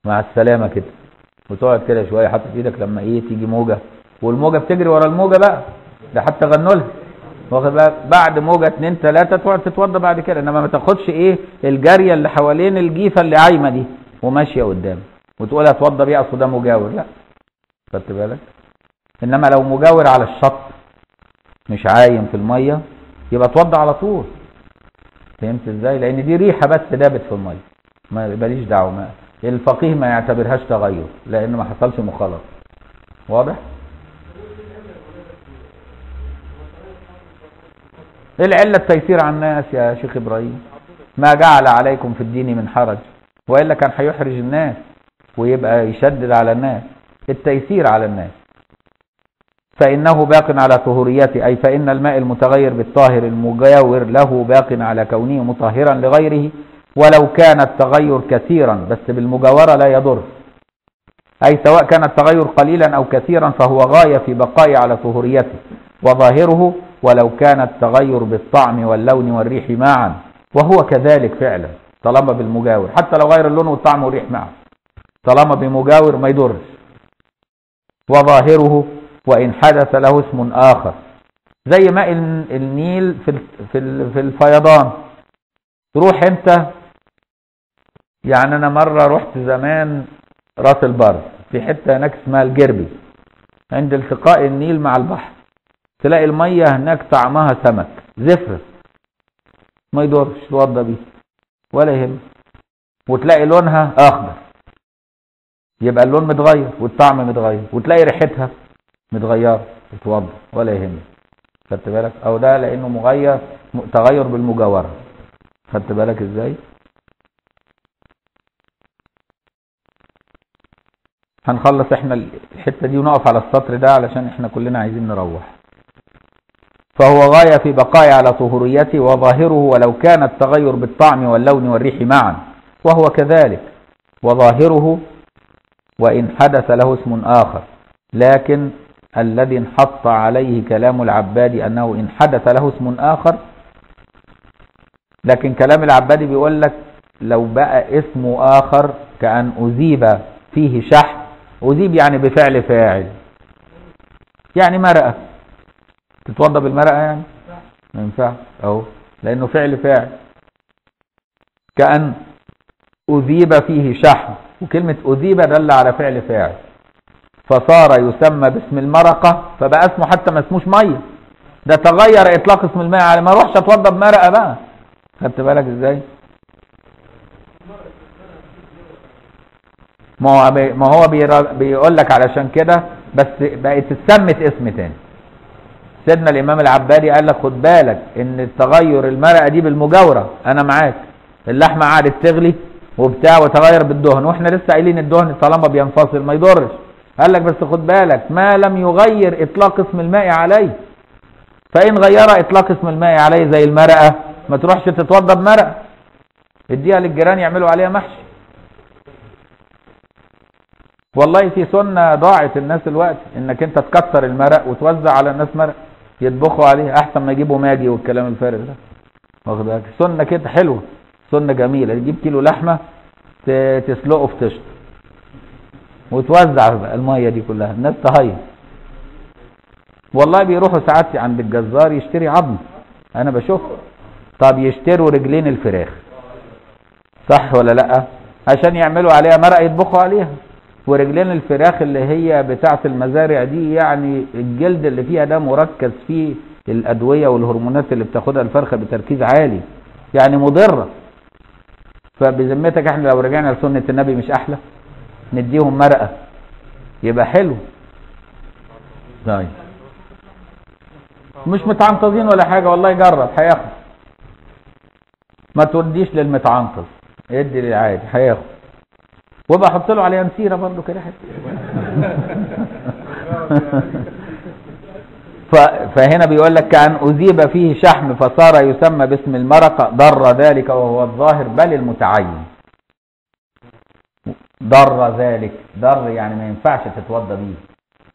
مع السلامة كده. وتقعد كده شوية حاطط إيدك لما إيه تيجي موجة. والموجة بتجري ورا الموجة بقى. ده حتى غنوا لها واخد بالك بعد موجة اتنين تلاتة تقعد تتوضى بعد كده. إنما ما تاخدش إيه الجارية اللي حوالين الجيفة اللي عايمة دي. وماشية قدام. وتقول اتوضى بيها أصل ده مجاور. لا. خدت بالك؟ إنما لو مجاور على الشط مش عايم في المية يبقى اتوضى على طول. فهمت إزاي؟ لأن دي ريحة بس دابت في المية. ما ماليش دعوة. ما الفقيه ما يعتبرهاش تغير لأن ما حصلش مخالطة. واضح؟ العلة التيسير على الناس يا شيخ إبراهيم. ما جعل عليكم في الدين من حرج وإلا كان هيحرج الناس. ويبقى يشدد على الناس التيسير على الناس. فإنه باق على طهوريته أي فإن الماء المتغير بالطاهر المجاور له باق على كونه مطهرا لغيره ولو كان التغير كثيرا بس بالمجاورة لا يضر. أي سواء كان التغير قليلا أو كثيرا فهو غاية في بقاء على طهوريته وظاهره ولو كان التغير بالطعم واللون والريح معا. وهو كذلك فعلا طالما بالمجاور حتى لو غير اللون والطعم والريح معا. طالما بمجاور ما يضرش وظاهره وإن حدث له اسم آخر. زي ماء ال- النيل في في ال- في الفيضان. تروح أنت؟ يعني أنا مرة رحت زمان راس البر في حتة هناك اسمها الجربي. عند التقاء النيل مع البحر. تلاقي المية هناك طعمها سمك. زفر. ما يضرش توضى بيه. ولا يهم. وتلاقي لونها أخضر. يبقى اللون متغير والطعم متغير وتلاقي ريحتها متغيرة تتوضى ولا يهمك. خدت بالك؟ أو ده لأنه مغير تغير بالمجاورة. خدت بالك إزاي؟ هنخلص إحنا الحتة دي ونقف على السطر ده علشان إحنا كلنا عايزين نروح. فهو غاية في بقاء على طهوريته وظاهره ولو كان التغير بالطعم واللون والريح معا وهو كذلك. وظاهره وإن حدث له اسم آخر. لكن الذي انحط عليه كلام العبادي أنه إن حدث له اسم آخر لكن كلام العبادي بيقول لك لو بقى اسم آخر كأن أذيب فيه شحم أذيب يعني بفعل فاعل. يعني مرأة. تتوضى بالمرأة يعني؟ ما ينفعش أهو. لأنه فعل فاعل. كأن أذيب فيه شحم وكلمة أذيب دل على فعل فاعل. فصار يسمى باسم المرقة فبقى اسمه حتى ما اسموش مية. ده تغير إطلاق اسم الماء على ما اروحش أتوضى بمرقة بقى. خدت بالك إزاي؟ ما هو ما هو بيقول لك علشان كده بس بقت اتسمت اسم تاني. سيدنا الإمام العبادي قال لك خد بالك إن التغير المرأة دي بالمجاورة. أنا معاك. اللحمة قعدت تغلي. وبتاع وتغير بالدهن وإحنا لسه قايلين الدهن طالما بينفصل ما يضرش. قال لك بس خد بالك ما لم يغير إطلاق اسم الماء عليه. فإن غير إطلاق اسم الماء عليه زي المرأة ما تروحش تتوضى بمرأة اديها للجيران يعملوا عليها محشي. والله في سنة ضاعت الناس الوقت إنك أنت تكتر المرق وتوزع على الناس مرق يطبخوا عليه أحسن ما يجيبوا ماجي والكلام الفارغ ده. واخد بالك؟ سنة كده حلوة. سنة جميلة. تجيب كيلو لحمة ت- تسلقه في طشت. وتوزع بقى المية دي كلها. الناس تهيص. والله بيروحوا ساعات عند الجزار يشتري عظم. أنا بشوف. طب يشتروا رجلين الفراخ. صح ولا لأ؟ عشان يعملوا عليها مرق يطبخوا عليها. ورجلين الفراخ اللي هي بتاعة المزارع دي يعني الجلد اللي فيها ده مركز فيه الأدوية والهرمونات اللي بتاخدها الفرخة بتركيز عالي. يعني مضرة. فبذمتك إحنا لو رجعنا لسنة النبي مش أحلى؟ نديهم مرقه يبقى حلو. طيب. مش متعنطزين ولا حاجة؟ والله جرب هياخد. ما توديش للمتعنطز ادي للعادي هياخد. وابقى له عليها مسيره برضه كده. [laughs] فهنا بيقول لك كأن أذيب فيه شحم فصار يسمى باسم المرقة ضر ذلك وهو الظاهر بل المتعين. ضر ذلك ضر يعني ما ينفعش تتوضى بيه.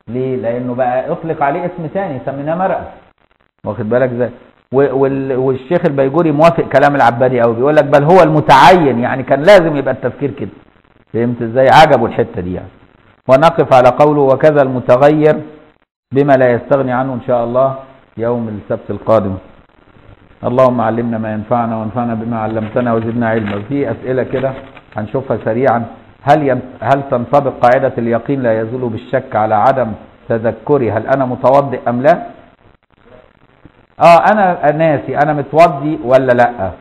ليه؟ لأنه بقى أطلق عليه اسم تاني سميناه مرقة. واخد بالك إزاي؟ والشيخ البيجوري موافق كلام العبادي قوي بيقول لك بل هو المتعين يعني كان لازم يبقى التفكير كده. فهمت إزاي؟ عجبوا الحتة دي يعني. ونقف على قوله وكذا المتغير. بما لا يستغني عنه إن شاء الله يوم السبت القادم. اللهم علمنا ما ينفعنا وانفعنا بما علمتنا وزدنا علما. في أسئلة كده هنشوفها سريعا. هل. هل تنطبق قاعدة اليقين لا يزول بالشك على عدم تذكري؟ هل أنا متوضئ أم لا؟ آه أنا ناسي. أنا متوضي ولا لأ؟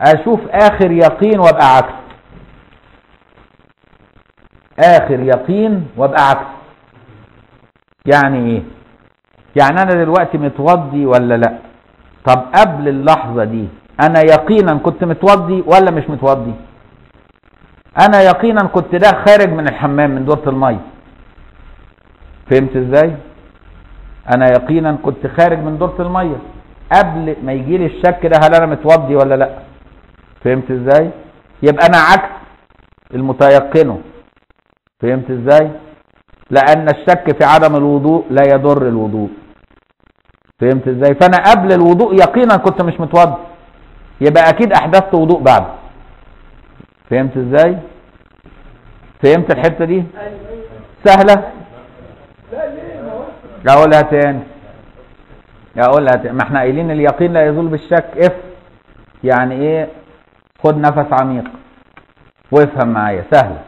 أشوف آخر يقين وأبقى عكس. آخر يقين وأبقى عكس. يعني إيه؟ يعني أنا دلوقتي متوضي ولا لأ؟ طب قبل اللحظة دي أنا يقينا كنت متوضي ولا مش متوضي؟ أنا يقينا كنت ده خارج من الحمام من دورة المية فهمت إزاي؟ أنا يقينا كنت خارج من دورة المية قبل ما يجي لي الشك ده هل أنا متوضي ولا لأ؟ فهمت إزاي؟ يبقى أنا عكس المتيقنة. فهمت إزاي؟ لأن الشك في عدم الوضوء لا يضر الوضوء. فهمت إزاي؟ فأنا قبل الوضوء يقينا كنت مش متوضي يبقى أكيد أحدثت وضوء بعد. فهمت إزاي؟ فهمت الحتة دي؟ سهلة. أقولها تاني. أقولها تاني. ما إحنا قايلين اليقين لا يزول بالشك. إف. يعني إيه؟ خد نفس عميق. وافهم معايا. سهلة.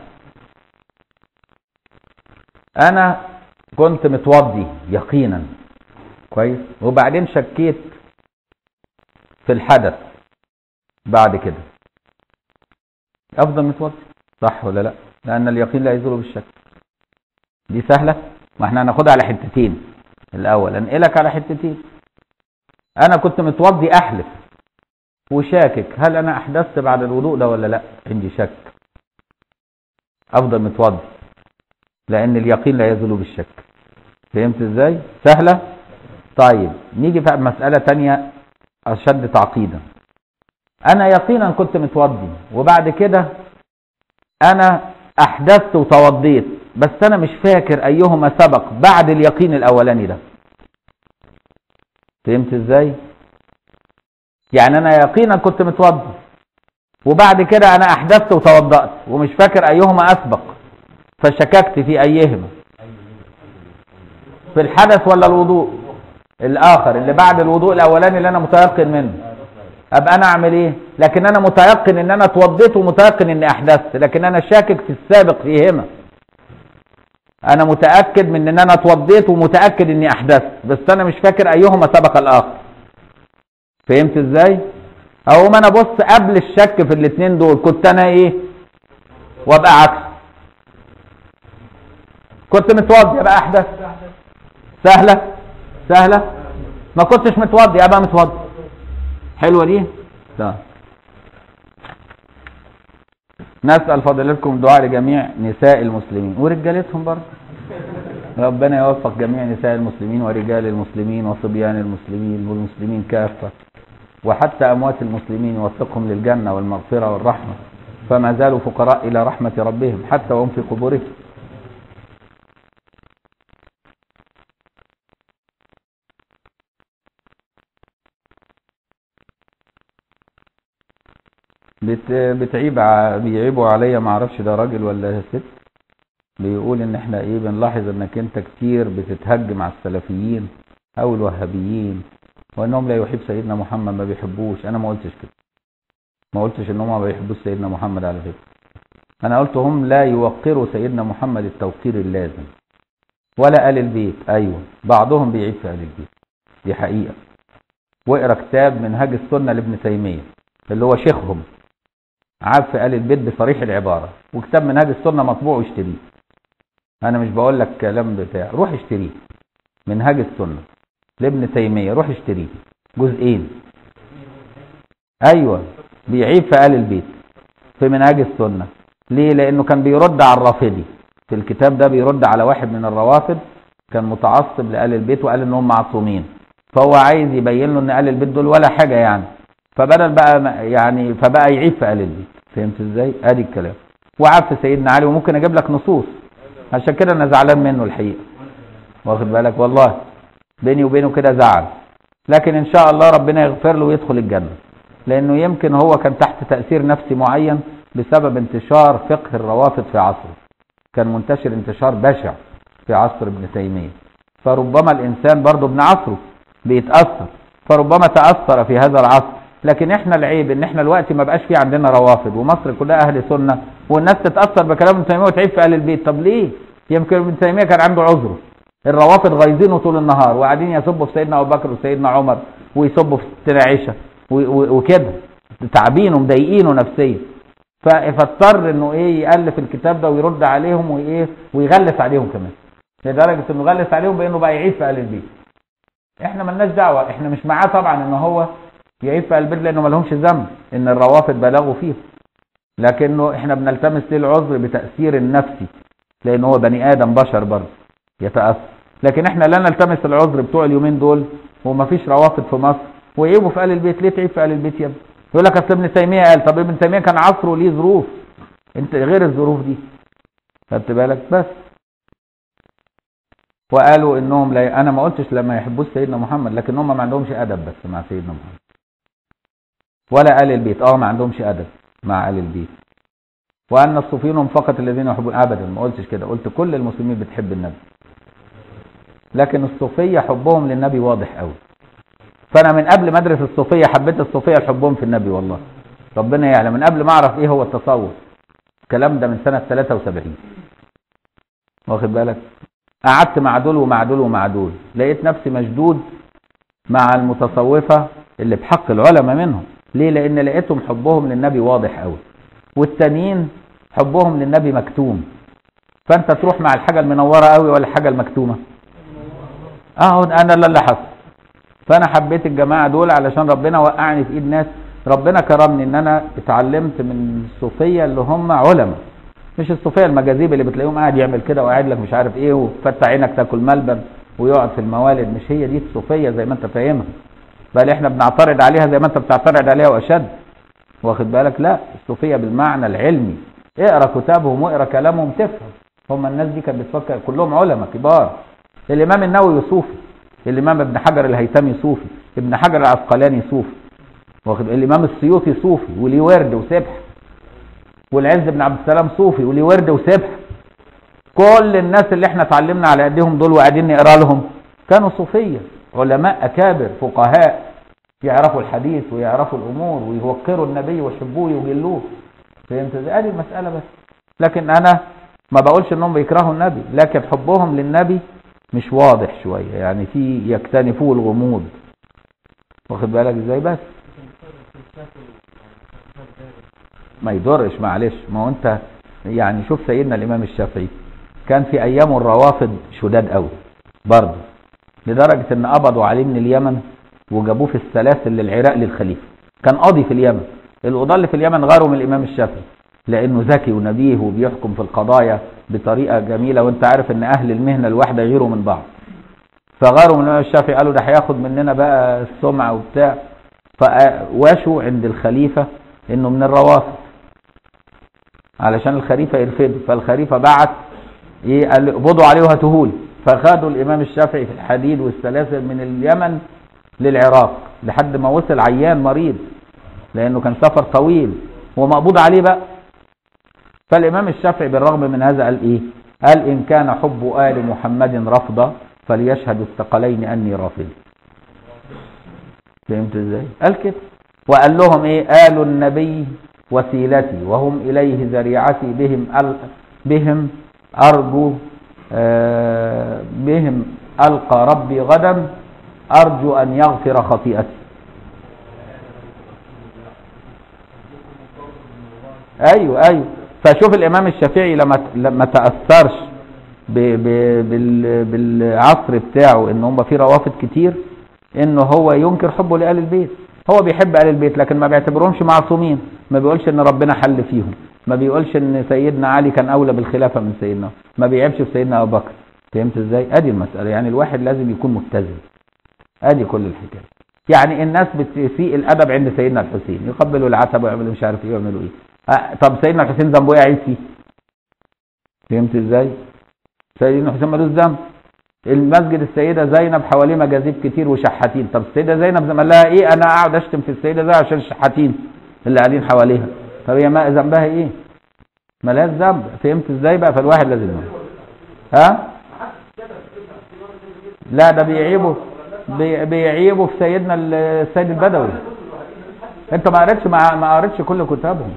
أنا كنت متوضي يقينا كويس؟ وبعدين شكيت في الحدث بعد كده. أفضل متوضي؟ صح ولا لا؟ لأن اليقين لا يزول بالشك. دي سهلة؟ ما إحنا هناخدها على حتتين. الأول أنقلك على حتتين. أنا كنت متوضي أحلف وشاكك. هل أنا أحدثت بعد الوضوء ده ولا لا؟ عندي شك. أفضل متوضي. لأن اليقين لا يزول بالشك. فهمت إزاي؟ سهلة؟ طيب نيجي بقى مسألة تانية أشد تعقيدا. أنا يقينا كنت متوضي وبعد كده أنا أحدثت وتوضيت بس أنا مش فاكر أيهما سبق بعد اليقين الأولاني ده. فهمت إزاي؟ يعني أنا يقينا كنت متوضي وبعد كده أنا أحدثت وتوضأت ومش فاكر أيهما أسبق. فشككت في أيهما؟ في الحدث ولا الوضوء؟ الآخر اللي بعد الوضوء الأولاني اللي أنا متيقن منه. أبقى أنا أعمل إيه؟ لكن أنا متيقن إن أنا اتوضيت ومتيقن إني أحدثت لكن أنا شاكك في السابق فيهما أنا متأكد من إن أنا اتوضيت ومتأكد إني أحدثت بس أنا مش فاكر أيهما سبق الآخر. فهمت إزاي؟ أو ما أنا بص قبل الشك في الاثنين دول كنت أنا إيه؟ وأبقى عكس. كنت متوضي ابقى أحدث. سهلة؟ سهلة؟ ما كنتش متوضي أبقى متوضي. حلوة دي؟ طيب نسأل فضيلتكم دعاء لجميع نساء المسلمين. ورجالتهم برضه. ربنا يوفق جميع نساء المسلمين ورجال المسلمين وصبيان المسلمين والمسلمين كافة. وحتى أموات المسلمين يوفقهم للجنة والمغفرة والرحمة. فما زالوا فقراء إلى رحمة ربهم حتى وهم في قبورهم. بت... بتعيب ع- بيعيبوا عليا ما أعرفش ده راجل ولا ست. بيقول ان إحنا إيه بنلاحظ انك انت كتير بتتهجم على السلفيين أو الوهابيين وانهم لا يحب سيدنا محمد ما بيحبوش. أنا ما قلتش كده. ما قلتش ان هم ما بيحبوش سيدنا محمد على فكرة. أنا قلت هم لا يوقروا سيدنا محمد التوقير اللازم. ولا آل البيت. أيوه. بعضهم بيعيب في آل البيت. دي حقيقة. واقرا كتاب منهاج السنة لابن تيمية اللي هو شيخهم. في آل البيت بصريح العبارة. وكتاب منهاج السنة مطبوع واشتريه. أنا مش بقول لك كلام بتاع روح اشتريه. منهاج السنة. لابن تيمية روح اشتريه. جزئين. أيوه. بيعيب في آل البيت. في منهاج السنة. ليه؟ لأنه كان بيرد على الرافضي. في الكتاب ده بيرد على واحد من الروافض كان متعصب لآل البيت وقال إن هم معصومين. فهو عايز يبين له إن آل البيت دول ولا حاجة يعني. فبدل بقى يعني فبقى يعيب في البيت فهمت إزاي؟ أدي الكلام. وعاب في سيدنا علي وممكن أجيب لك نصوص. عشان كده أنا زعلان منه الحقيقة. واخد بالك؟ والله. بيني وبينه كده زعل. لكن إن شاء الله ربنا يغفر له ويدخل الجنة. لأنه يمكن هو كان تحت تأثير نفسي معين بسبب انتشار فقه الروافض في عصره. كان منتشر انتشار بشع في عصر ابن تيمية. فربما الإنسان برضه ابن عصره بيتأثر. فربما تأثر في هذا العصر. لكن إحنا العيب إن إحنا الوقت ما بقاش في عندنا روافض ومصر كلها أهل سنة والناس تتأثر بكلام ابن تيمية وتعيب في أهل البيت. طب ليه؟ يمكن ابن تيمية كان عنده عذره الروافض غايزينه طول النهار وقاعدين يسبوا في سيدنا أبو بكر وسيدنا عمر ويسبوا في ستنا عائشة وكده. تعبينه مضايقينه نفسيا. فاضطر إنه إيه يألف الكتاب ده ويرد عليهم وإيه ويغلس عليهم كمان. لدرجة إنه غلس عليهم بإنه بقى يعيب في أهل البيت. إحنا ملناش دعوة. إحنا مش معاه طبعا إن هو يعيب في البيت لأنه مالهمش ذنب إن الروافض بلغوا فيه. لكنه إحنا بنلتمس ليه العذر بتأثير النفسي لأن هو بني آدم بشر برضه يتأثر. لكن إحنا لا نلتمس العذر بتوع اليومين دول وما فيش روافض في مصر. ويعيبوا في أهل البيت ليه تعيب في أهل البيت يا ابني؟ يقول لك أصل ابن تيمية قال طب ابن تيمية كان عصره ليه ظروف؟ أنت غير الظروف دي. خدت بالك؟ بس. وقالوا إنهم لا أنا ما قلتش لما يحبوش سيدنا محمد لكن هم ما عندهمش أدب بس مع سيدنا محمد. ولا آل البيت. آه ما عندهمش أدب مع آل البيت. وأن الصوفيين هم فقط الذين يحبون ابدا ما قلتش كده. قلت كل المسلمين بتحب النبي. لكن الصوفية حبهم للنبي واضح قوي فأنا من قبل ما أدرس الصوفية حبيت الصوفية لحبهم في النبي والله. ربنا يعلم. من قبل ما أعرف إيه هو التصوف. الكلام ده من سنة 73 واخد بالك؟ قعدت مع دول ومع دول ومع دول. لقيت نفسي مشدود مع المتصوفة اللي بحق العلماء منهم. ليه؟ لأن لقيتهم حبهم للنبي واضح قوي. والتانيين حبهم للنبي مكتوم. فأنت تروح مع الحاجة المنورة قوي ولا الحاجة المكتومة؟ آه أنا اللي حصل. فأنا حبيت الجماعة دول علشان ربنا وقعني في إيد ناس ربنا كرمني إن أنا اتعلمت من الصوفية اللي هم علماء. مش الصوفية المجاذيب اللي بتلاقيهم قاعد يعمل كده وقاعد لك مش عارف إيه وفتح عينك تاكل ملبن ويقعد في الموالد. مش هي دي الصوفية زي ما أنت فاهمها. بل إحنا بنعترض عليها زي ما انت بتعترض عليها واشد. واخد بالك؟ لا الصوفية بالمعنى العلمي. اقرأ كتابهم واقرأ كلامهم تفهم. هم الناس دي كانت بتفكر كلهم علماء كبار. الإمام النووي صوفي الإمام ابن حجر الهيثمي صوفي ابن حجر العسقلاني صوفي واخد الإمام السيوطي صوفي وليه ورد وسبح. والعز بن عبد السلام صوفي وليه ورد وسبح. كل الناس اللي إحنا اتعلمنا على ايديهم دول وقاعدين نقرأ لهم كانوا صوفية. علماء أكابر فقهاء يعرفوا الحديث ويعرفوا الأمور ويوقروا النبي ويحبوه ويجلوه فهمت إزاي؟ ادي المسألة بس. لكن أنا ما بقولش إنهم بيكرهوا النبي لكن حبهم للنبي مش واضح شوية. يعني في يكتنفوه الغموض. واخد بالك إزاي بس؟ ما يضرش معلش. ما هو أنت يعني شوف سيدنا الإمام الشافعي كان في ايامه الروافض شداد قوي برضه. لدرجة إن قبضوا عليه من اليمن وجابوه في السلاسل للعراق للخليفة. كان قاضي في اليمن. القضاه اللي في اليمن غاروا من الإمام الشافعي. لأنه ذكي ونبيه وبيحكم في القضايا بطريقة جميلة وأنت عارف إن أهل المهنة الواحدة غيروا من بعض. فغاروا من الإمام الشافعي قالوا ده هياخد مننا بقى السمعة وبتاع. فواشوا عند الخليفة إنه من الروافض. علشان الخليفة يرفضه. فالخليفة بعت إيه؟ قال اقبضوا عليه وهاتوهولي فخدوا الإمام الشافعي في الحديد والسلاسل من اليمن للعراق لحد ما وصل عيان مريض لأنه كان سفر طويل. هو مقبوض عليه بقى. فالإمام الشافعي بالرغم من هذا قال إيه؟ قال إن كان حب آل محمد رفضا فليشهد الثقلين أني رافض. فهمت إزاي؟ قال كده. وقال لهم إيه؟ آل النبي وسيلتي وهم إليه ذريعتي بهم بهم أرجو آه بهم ألقى ربي غدا أرجو أن يغفر خطيئتي. أيوه أيوه. فشوف الإمام الشافعي لما لما بال بالعصر بتاعه إن هم في روافض كتير إنه هو ينكر حبه لآل البيت. هو بيحب آل البيت لكن ما بيعتبرهمش معصومين. ما بيقولش إن ربنا حل فيهم. ما بيقولش إن سيدنا علي كان أولى بالخلافة من سيدنا ما بيعيبش في سيدنا أبو بكر. فهمت إزاي؟ أدي المسألة يعني الواحد لازم يكون متزن. أدي كل الحكاية. يعني الناس بتسيء الأدب عند سيدنا الحسين يقبلوا العتبة ويعملوا مش عارف إيه ويعملوا إيه. أه طب سيدنا الحسين ذنبه إيه عيب فيه. فهمت إزاي؟ سيدنا الحسين ملوش ذنب. المسجد السيدة زينب حواليه مجاذيب كتير وشحاتين. طب السيدة زينب زمان لها إيه أنا أقعد أشتم في السيدة زينب عشان الشحاتين اللي قاعدين حواليها. طب هي ما ذنبها إيه؟ ملهاش ذنب. فهمت إزاي بقى؟ فالواحد لازم. ها؟ لا ده بيعيبوا بي- بيعيبوا في سيدنا السيد البدوي. انت ما قريتش ما قريتش كل كتابهم.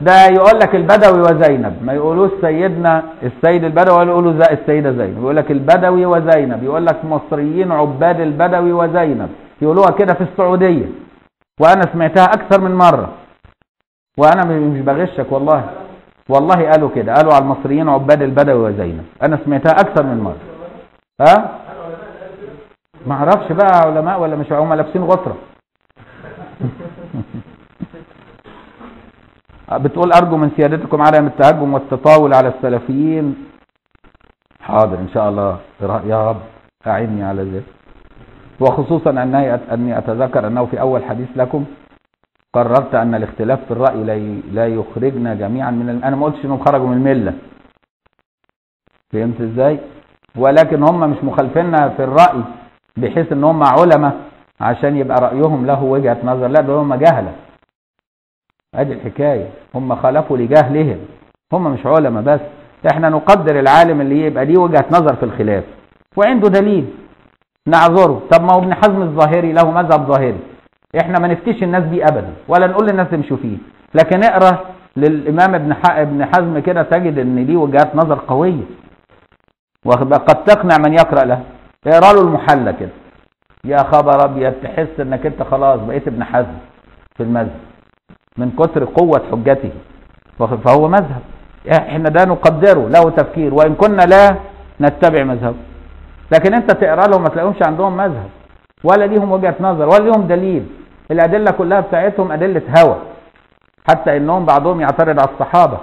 ده يقول لك البدوي وزينب. ما يقولوش سيدنا السيد البدوي ولا يقولوا السيدة زينب. يقول لك البدوي وزينب. يقول لك مصريين عباد البدوي وزينب. يقولوها كده في السعودية. وأنا سمعتها أكثر من مرة. وأنا مش بغشك والله. والله قالوا كده قالوا على المصريين عباد البدوي وزينب أنا سمعتها أكثر من مرة. ها؟ ما أعرفش بقى علماء ولا مش هم لابسين غطره [laughs] بتقول أرجو من سيادتكم عدم التهجم والتطاول على السلفيين. حاضر إن شاء الله. يا رب اعني على ذلك. وخصوصا أني أتذكر أنه في أول حديث لكم قررت أن الاختلاف في الرأي لا يخرجنا جميعا من الم... أنا ما قلتش إنهم خرجوا من الملة. فهمت إزاي؟ ولكن هم مش مخالفيننا في الرأي بحيث إن هم علماء عشان يبقى رأيهم له وجهة نظر. لا دول هم جهلة. أدي الحكاية. هم خالفوا لجهلهم. هم مش علماء بس. إحنا نقدر العالم اللي يبقى ليه وجهة نظر في الخلاف. وعنده دليل. نعذره. طب ما هو ابن حزم الظاهري له مذهب ظاهري. إحنا ما نفتيش الناس بيه ابدا ولا نقول للناس امشوا فيه. لكن اقرأ للإمام ابن ابن حزم كده تجد إن ليه وجهات نظر قوية؟ قد تقنع من يقرأ له اقرأ له المحلى كده. يا خبر أبيض تحس إنك أنت خلاص بقيت ابن حزم في المذهب. من كثر قوة حجته. فهو مذهب. إحنا ده نقدره له تفكير. وإن كنا لا نتبع مذهبه لكن أنت تقرأ لهم ما تلاقيهمش عندهم مذهب. ولا ليهم وجهة نظر ولا ليهم دليل. الأدلة كلها بتاعتهم أدلة هوى حتى إنهم بعضهم يعترض على الصحابة.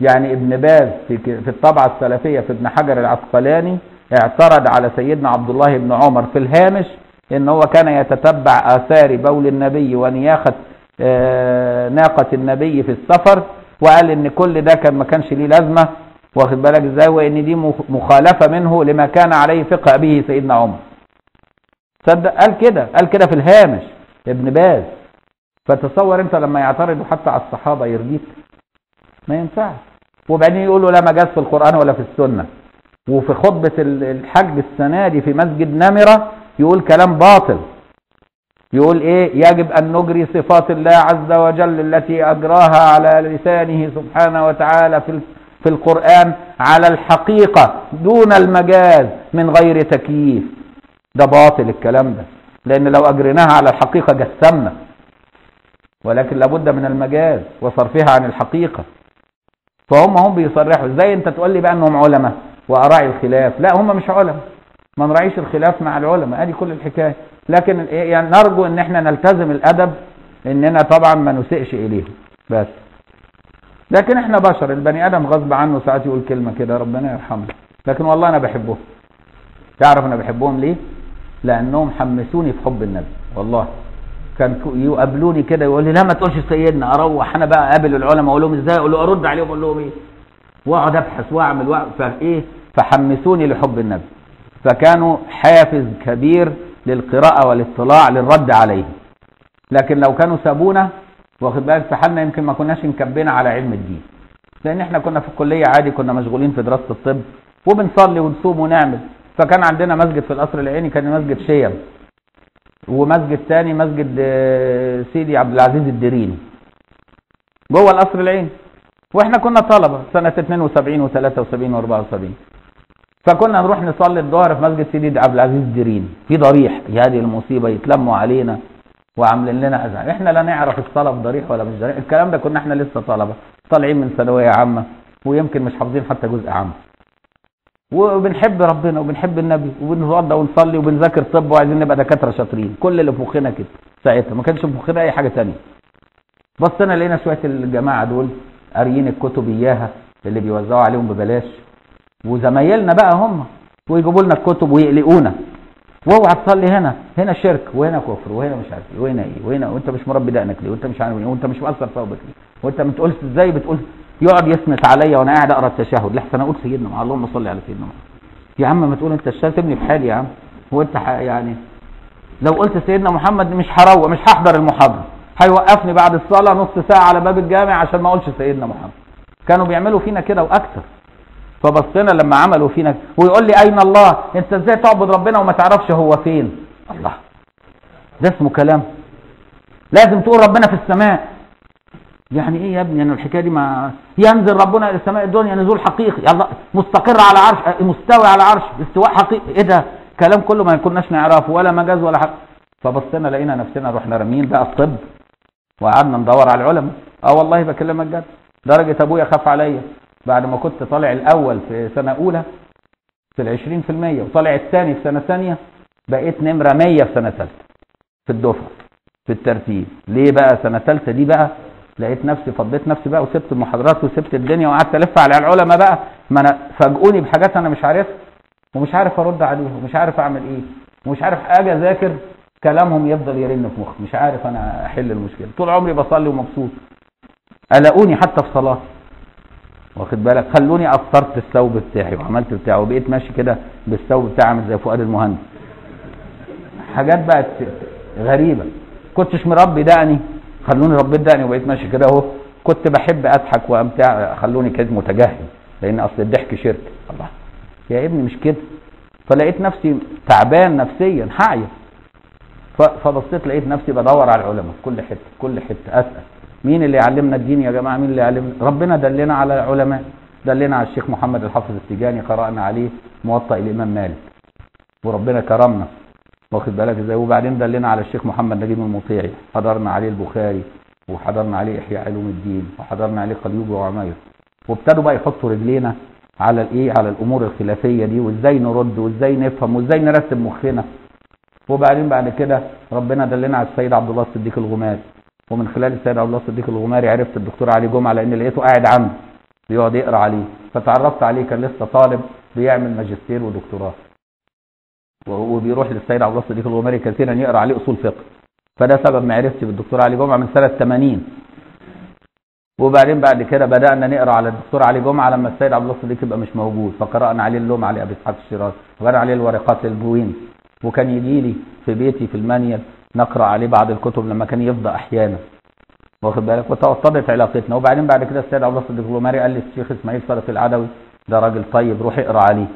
يعني ابن باز في الطبعة السلفية في ابن حجر العسقلاني اعترض على سيدنا عبد الله بن عمر في الهامش إن هو كان يتتبع آثار بول النبي ونياخه آه، ناقة النبي في السفر وقال إن كل ده كان ما كانش ليه لازمة. واخد بالك إزاي؟ وإن دي مخ- مخالفة منه لما كان عليه فقه ابيه سيدنا عمر. تصدق؟ قال كده قال كده في الهامش ابن باز. فتصور انت لما يعترضوا حتى على الصحابة يرضيك ما ينفعش. وبعدين يقولوا لا مجاز في القرآن ولا في السنة. وفي خطبة ال- الحج السنة دي في مسجد نمرة يقول كلام باطل. يقول إيه؟ يجب أن نجري صفات الله عز وجل التي أجراها على لسانه سبحانه وتعالى في في القرآن على الحقيقة دون المجاز من غير تكييف. ده باطل الكلام ده. لأن لو أجريناها على الحقيقة جسمنا. ولكن لابد من المجاز وصرفها عن الحقيقة. فهم هم بيصرحوا. إزاي أنت تقول لي بقى انهم علماء وأراعي الخلاف؟ لا هم مش علماء. ما نراعيش الخلاف مع العلماء. أدي كل الحكاية. لكن إيه يعني نرجو إن إحنا نلتزم الأدب إننا طبعا ما نسئش إليهم. بس. لكن إحنا بشر. البني آدم غصب عنه ساعات يقول كلمة كده ربنا يرحمه. لكن والله أنا بحبهم تعرف أنا بحبهم ليه؟ لأنهم حمسوني في حب النبي. والله. كان يقابلوني كده يقول لي لا ما تقولش سيدنا أروح. أنا بقى أقابل العلماء أقول لهم إزاي؟ أقول أرد عليهم أقول لهم إيه؟ وأقعد أبحث وأعمل وأ- فإيه؟ فحمسوني لحب النبي. فكانوا حافز كبير للقراءة والاطلاع للرد عليه. لكن لو كانوا سابونا واخد بالك في حالنا يمكن ما كناش انكبينا على علم الدين. لأن إحنا كنا في الكلية عادي كنا مشغولين في دراسة الطب وبنصلي ونصوم ونعمل. فكان عندنا مسجد في القصر العيني كان مسجد شيم ومسجد تاني مسجد آه، سيدي عبد العزيز الدريني. جوه القصر العيني. وإحنا كنا طلبة سنة 72 و73 و74 فكنا نروح نصلي الظهر في مسجد سيدي عبد العزيز الدريني. في ضريح هذه المصيبة يتلموا علينا وعاملين لنا ازعاج إحنا لا نعرف الصلاه ضريح ولا مش ضريح. الكلام ده كنا إحنا لسه طلبة طالعين من ثانوية عامة ويمكن مش حافظين حتى جزء عام. وبنحب ربنا وبنحب النبي وبنتوضى ونصلي وبنذاكر طب وعايزين نبقى دكاترة شاطرين. كل اللي في مخنا كده ساعتها. ما كانش في مخنا أي حاجة تانية. بصينا لقينا شوية الجماعة دول قاريين الكتب إياها اللي بيوزعوا عليهم ببلاش. وزمايلنا بقى هم. ويجيبوا لنا الكتب ويقلقونا. واوعى تصلي هنا. هنا شرك وهنا كفر وهنا مش عارف إيه وهنا إيه وهنا. وأنت مش مربي دقنك ليه؟ وأنت مش عارف إيه وأنت مش مقصر ثوبك ليه؟ وأنت ما تقولش إزاي بتقول يقعد يسمت عليا وأنا قاعد أقرأ التشهد. لحسن أقول سيدنا محمد اللهم صل على سيدنا محمد. يا عم ما تقول أنت الشهاده تبني في حالي يا عم. هو أنت يعني لو قلت سيدنا محمد مش هروق مش هحضر المحاضرة. هيوقفني بعد الصلاة نص ساعة على باب الجامع عشان ما أقولش سيدنا محمد. كانوا بيعملوا فينا كده وأكثر فبصينا لما عملوا فينا ويقول لي أين الله؟ أنت إزاي تعبد ربنا وما تعرفش هو فين؟ الله. ده اسمه كلام. لازم تقول ربنا في السماء. يعني إيه يا ابني؟ أنا الحكاية دي ما ينزل ربنا إلى السماء الدنيا نزول حقيقي. يلا مستقر على عرش مستوي على عرش استواء حقيقي. إيه ده؟ كلام كله ما كناش نعرفه ولا مجاز ولا حاجة فبصينا لقينا نفسنا رحنا راميين بقى الطب وقعدنا ندور على العلماء. آه والله بكلمك جد. درجة أبويا خاف عليا. بعد ما كنت طالع الأول في سنة أولى في في المية وطالع الثاني في سنة ثانية بقيت نمرة مية في سنة ثالثة في الدفعة في الترتيب. ليه بقى سنة ثالثة دي بقى؟ لقيت نفسي فضيت نفسي بقى وسبت المحاضرات وسبت الدنيا وقعدت ألف على العلماء بقى. ما أنا فاجئوني بحاجات أنا مش عارفها ومش عارف أرد عليهم ومش عارف أعمل إيه ومش عارف آجي أذاكر كلامهم يفضل يرن في مخي مش عارف أنا أحل المشكلة. طول عمري بصلي ومبسوط. قلقوني حتى في صلاة. واخد بالك؟ خلوني قصرت الثوب بتاعي وعملت بتاعه وبقيت ماشي كده بالثوب بتاعي عامل زي فؤاد المهندس. حاجات بقت غريبة. كنتش مربي دقني. خلوني ربيت دقني وبقيت ماشي كده اهو. كنت بحب اضحك وامتع خلوني كده متجاهل لأن اصل الضحك شرك. الله. يا ابني مش كده. فلقيت نفسي تعبان نفسيا حاية فبصيت لقيت نفسي بدور على العلماء في كل حتة في كل حتة. أسأل. مين اللي يعلمنا الدين يا جماعة؟ مين اللي يعلمنا؟ ربنا دلنا على العلماء. دلنا على الشيخ محمد الحافظ السجاني قرأنا عليه موطئ الإمام مالك. وربنا كرمنا. واخد بالك إزاي؟ وبعدين دلنا على الشيخ محمد نجيب المطيعي. حضرنا عليه البخاري وحضرنا عليه إحياء علوم الدين وحضرنا عليه قليوبي وعماير. وابتدوا بقى يحطوا رجلينا على الإيه؟ على الأمور الخلافية دي وإزاي نرد وإزاي نفهم وإزاي نرتب مخنا. وبعدين بعد كده ربنا دلنا على السيد عبد الله الصديق الغماري. ومن خلال السيد عبد الله الصديق الغماري عرفت الدكتور علي جمعة لأن لقيته قاعد عنده بيقعد يقرأ عليه. فتعرفت عليه كان لسه طالب بيعمل ماجستير ودكتوراه. وهو بيروح للسيد عبد الله الصديق الغماري كثيرا يقرأ عليه أصول فقه. فده سبب معرفتي بالدكتور علي جمعة من سنة 80 وبعدين بعد كده بدأنا نقرأ على الدكتور علي جمعة لما السيد عبد الله الصديق يبقى مش موجود. فقرأنا عليه اللوم على أبي إسحاق الشيرازي وقرا عليه الورقات البوين وكان يجي لي في بيتي في المانيال نقرأ عليه بعض الكتب لما كان يفضى أحيانا. واخد بالك؟ وتوطدت علاقتنا. وبعدين بعد كده السيد عبد الله الصديق الغماري قال لي الشيخ إسماعيل صادق العدوي ده راجل طيب روح اقرأ عليه.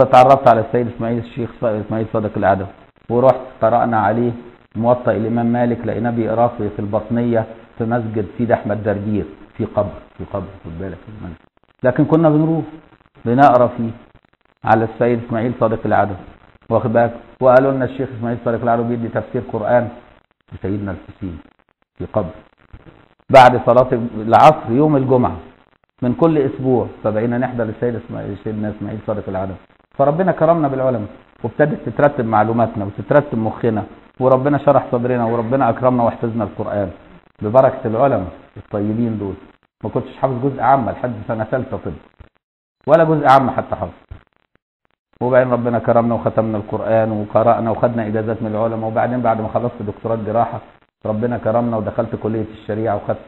فتعرفت على السيد إسماعيل الشيخ إسماعيل صادق العدوي ورحت قرأنا عليه موطئ الإمام مالك لقيناه بيقراه في البطنية في مسجد سيد أحمد دردير في قبر في قبر خد بالك. لكن كنا بنروح بنقرأ فيه على السيد إسماعيل صادق العدوي واخد بالك؟ وقالوا لنا الشيخ إسماعيل صادق العدوي بيدي تفسير قرآن لسيدنا الحسين في قبر. بعد صلاة العصر يوم الجمعة من كل أسبوع فبقينا نحضر للسيد اسماعيل سيدنا إسماعيل صادق العدوي فربنا كرمنا بالعلماء وابتدت تترتب معلوماتنا وتترتب مخنا وربنا شرح صدرنا وربنا أكرمنا وحفظنا القرآن ببركة العلماء الطيبين دول. ما كنتش حافظ جزء عام لحد سنة ثالثة طب. ولا جزء عام حتى حافظ. وبعدين ربنا كرمنا وختمنا القرآن وقرأنا وخدنا إجازات من العلماء وبعدين بعد ما خلصت دكتوراه جراحه ربنا كرمنا ودخلت كلية الشريعة وخدت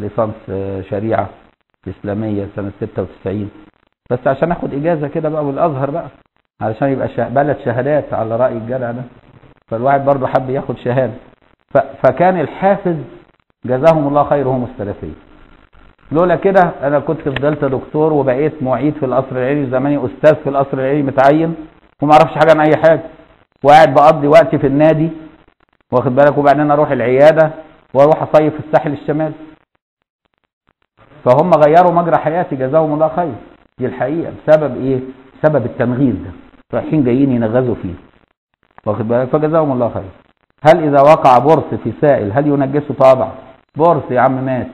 ليسانس آه، شريعة إسلامية سنة 96 بس عشان آخد إجازة كده بقى والأزهر بقى علشان يبقى. بلد شهادات على رأي الجدع ده. فالواحد برضه حب ياخد شهادة. فكان الحافز جزاهم الله خير هم السلفيه لولا كده أنا كنت فضلت دكتور وبقيت معيد في القصر العيني زماني أستاذ في القصر العيني متعين وما أعرفش حاجة عن أي حاجة. وقاعد بقضي وقتي في النادي واخد بالك؟ وبعدين أروح العيادة وأروح أصيف في الساحل الشمالي. فهم غيروا مجرى حياتي جزاهم الله خير. دي الحقيقة. بسبب إيه؟ بسبب التنغيز ده. رايحين جايين ينغزوا فيه. واخد بالك؟ فجزاهم الله خير. هل إذا وقع برص في سائل هل ينجسه طبعا برص يا عم مات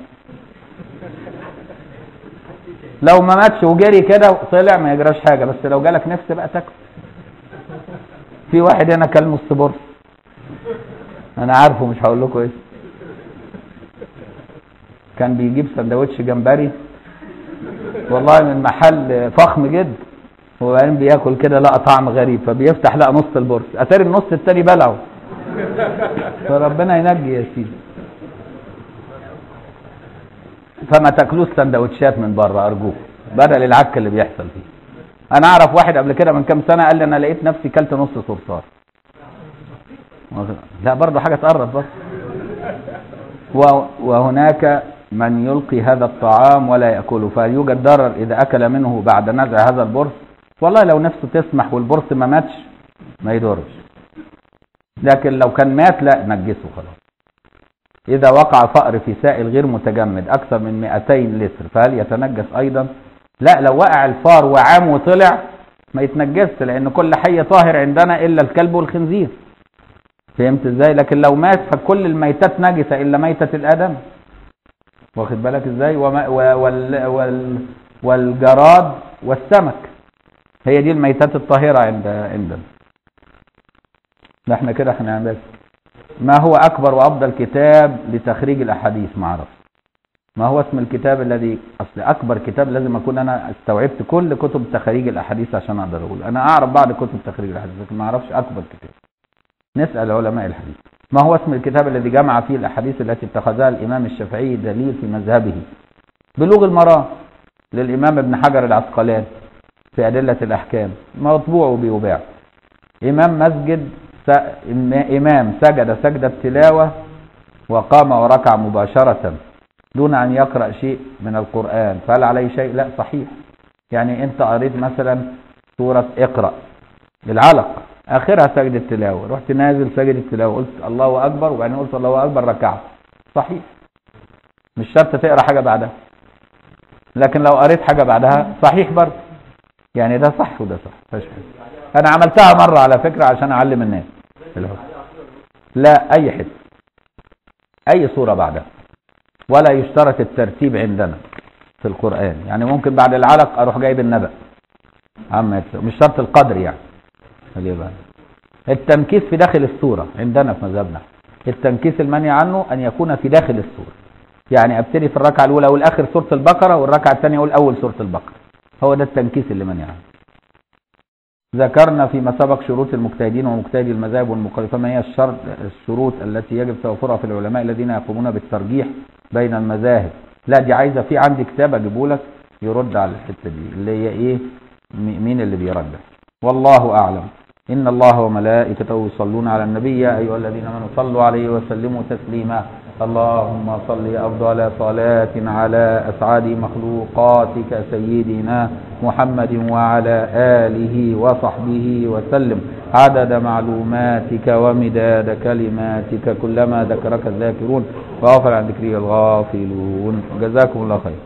لو ما ماتش وجري كده طلع ما يجراش حاجة بس لو جالك نفس بقى تاكل. في واحد هنا كل نص برص. أنا عارفه مش هقول لكم إيه. كان بيجيب سندوتش جمبري. والله من محل فخم جدا وبعدين بياكل كده لقى طعم غريب فبيفتح لقى نص البرص أتاري النص التاني بلعه. فربنا ينجي يا سيدي. فما تأكلوش سندوتشات من بره أرجوك. بدل العك اللي بيحصل فيه. أنا أعرف واحد قبل كده من كام سنة قال لي أنا لقيت نفسي كلت نص صرصار. لا برضه حاجة تقرب بس. وهناك من يلقي هذا الطعام ولا يأكله فيوجد ضرر إذا أكل منه بعد نزع هذا البرص. والله لو نفسه تسمح والبرص ما ماتش ما يضرش. لكن لو كان مات لا نجسه خلاص. إذا وقع فأر في سائل غير متجمد أكثر من 200 لتر فهل يتنجس أيضا؟ لا لو وقع الفأر وعام وطلع ما يتنجسش لأن كل حي طاهر عندنا إلا الكلب والخنزير. فهمت إزاي؟ لكن لو مات فكل الميتات نجسة إلا ميتة الآدم. واخد بالك إزاي؟ وما وال وال والجراد والسمك. هي دي الميتات الطاهرة عند عندنا ده إحنا كده بس ما هو أكبر وأفضل كتاب لتخريج الأحاديث؟ ما أعرف. ما هو اسم الكتاب الذي أصل أكبر كتاب لازم أكون أنا استوعبت كل كتب تخريج الأحاديث عشان أقدر أقول. أنا أعرف بعض كتب تخريج الأحاديث لكن ما أعرفش أكبر كتاب. نسأل علماء الحديث. ما هو اسم الكتاب الذي جمع فيه الأحاديث التي اتخذها الإمام الشافعي دليل في مذهبه؟ بلوغ المرام للإمام ابن حجر العسقلاني في أدلة الأحكام. مطبوع وبيباع إمام مسجد س- إم- إمام سجد سجدة تلاوة وقام وركع مباشرة دون أن يقرأ شيء من القرآن. فهل عليه شيء؟ لا صحيح. يعني أنت قريت مثلا سورة اقرأ العلق آخرها سجدة تلاوة رحت نازل سجدة تلاوة قلت الله أكبر وبعدين قلت الله أكبر ركعت. صحيح. مش شرط تقرأ حاجة بعدها. لكن لو قريت حاجة بعدها صحيح برضه. يعني ده صح وده صح. حاجة. أنا عملتها مرة على فكرة عشان أعلم الناس. لا أي حتة. أي صورة بعدها. ولا يشترط الترتيب عندنا في القرآن. يعني ممكن بعد العلق أروح جايب النبأ. عم مش شرط القدر يعني. خليه بقى. التنكيس في داخل السورة عندنا في مذهبنا. التنكيس المنهي عنه أن يكون في داخل السورة يعني أبتدي في الركعة الأولى أقول آخر سورة البقرة والركعة الثانية أقول أول سورة البقرة. هو ده التنكيس اللي منهي عنه. ذكرنا فيما سبق شروط المجتهدين ومجتهدي المذاهب والمخالفة ما هي الشرط الشروط التي يجب توفرها في العلماء الذين يقومون بالترجيح بين المذاهب؟ لا دي عايزة في عندي كتاب أجيبه لك يرد على الحتة دي اللي هي إيه؟ مين اللي بيرجح والله أعلم. إن الله وملائكته يصلون على النبي يا أيها الذين آمنوا صلوا عليه وسلموا تسليما. اللهم صل أفضل صلاة على أسعد مخلوقاتك سيدنا محمد وعلى آله وصحبه وسلم. عدد معلوماتك ومداد كلماتك كلما ذكرك الذاكرون. وغفر عن ذكري الغافلون. جزاكم الله خير.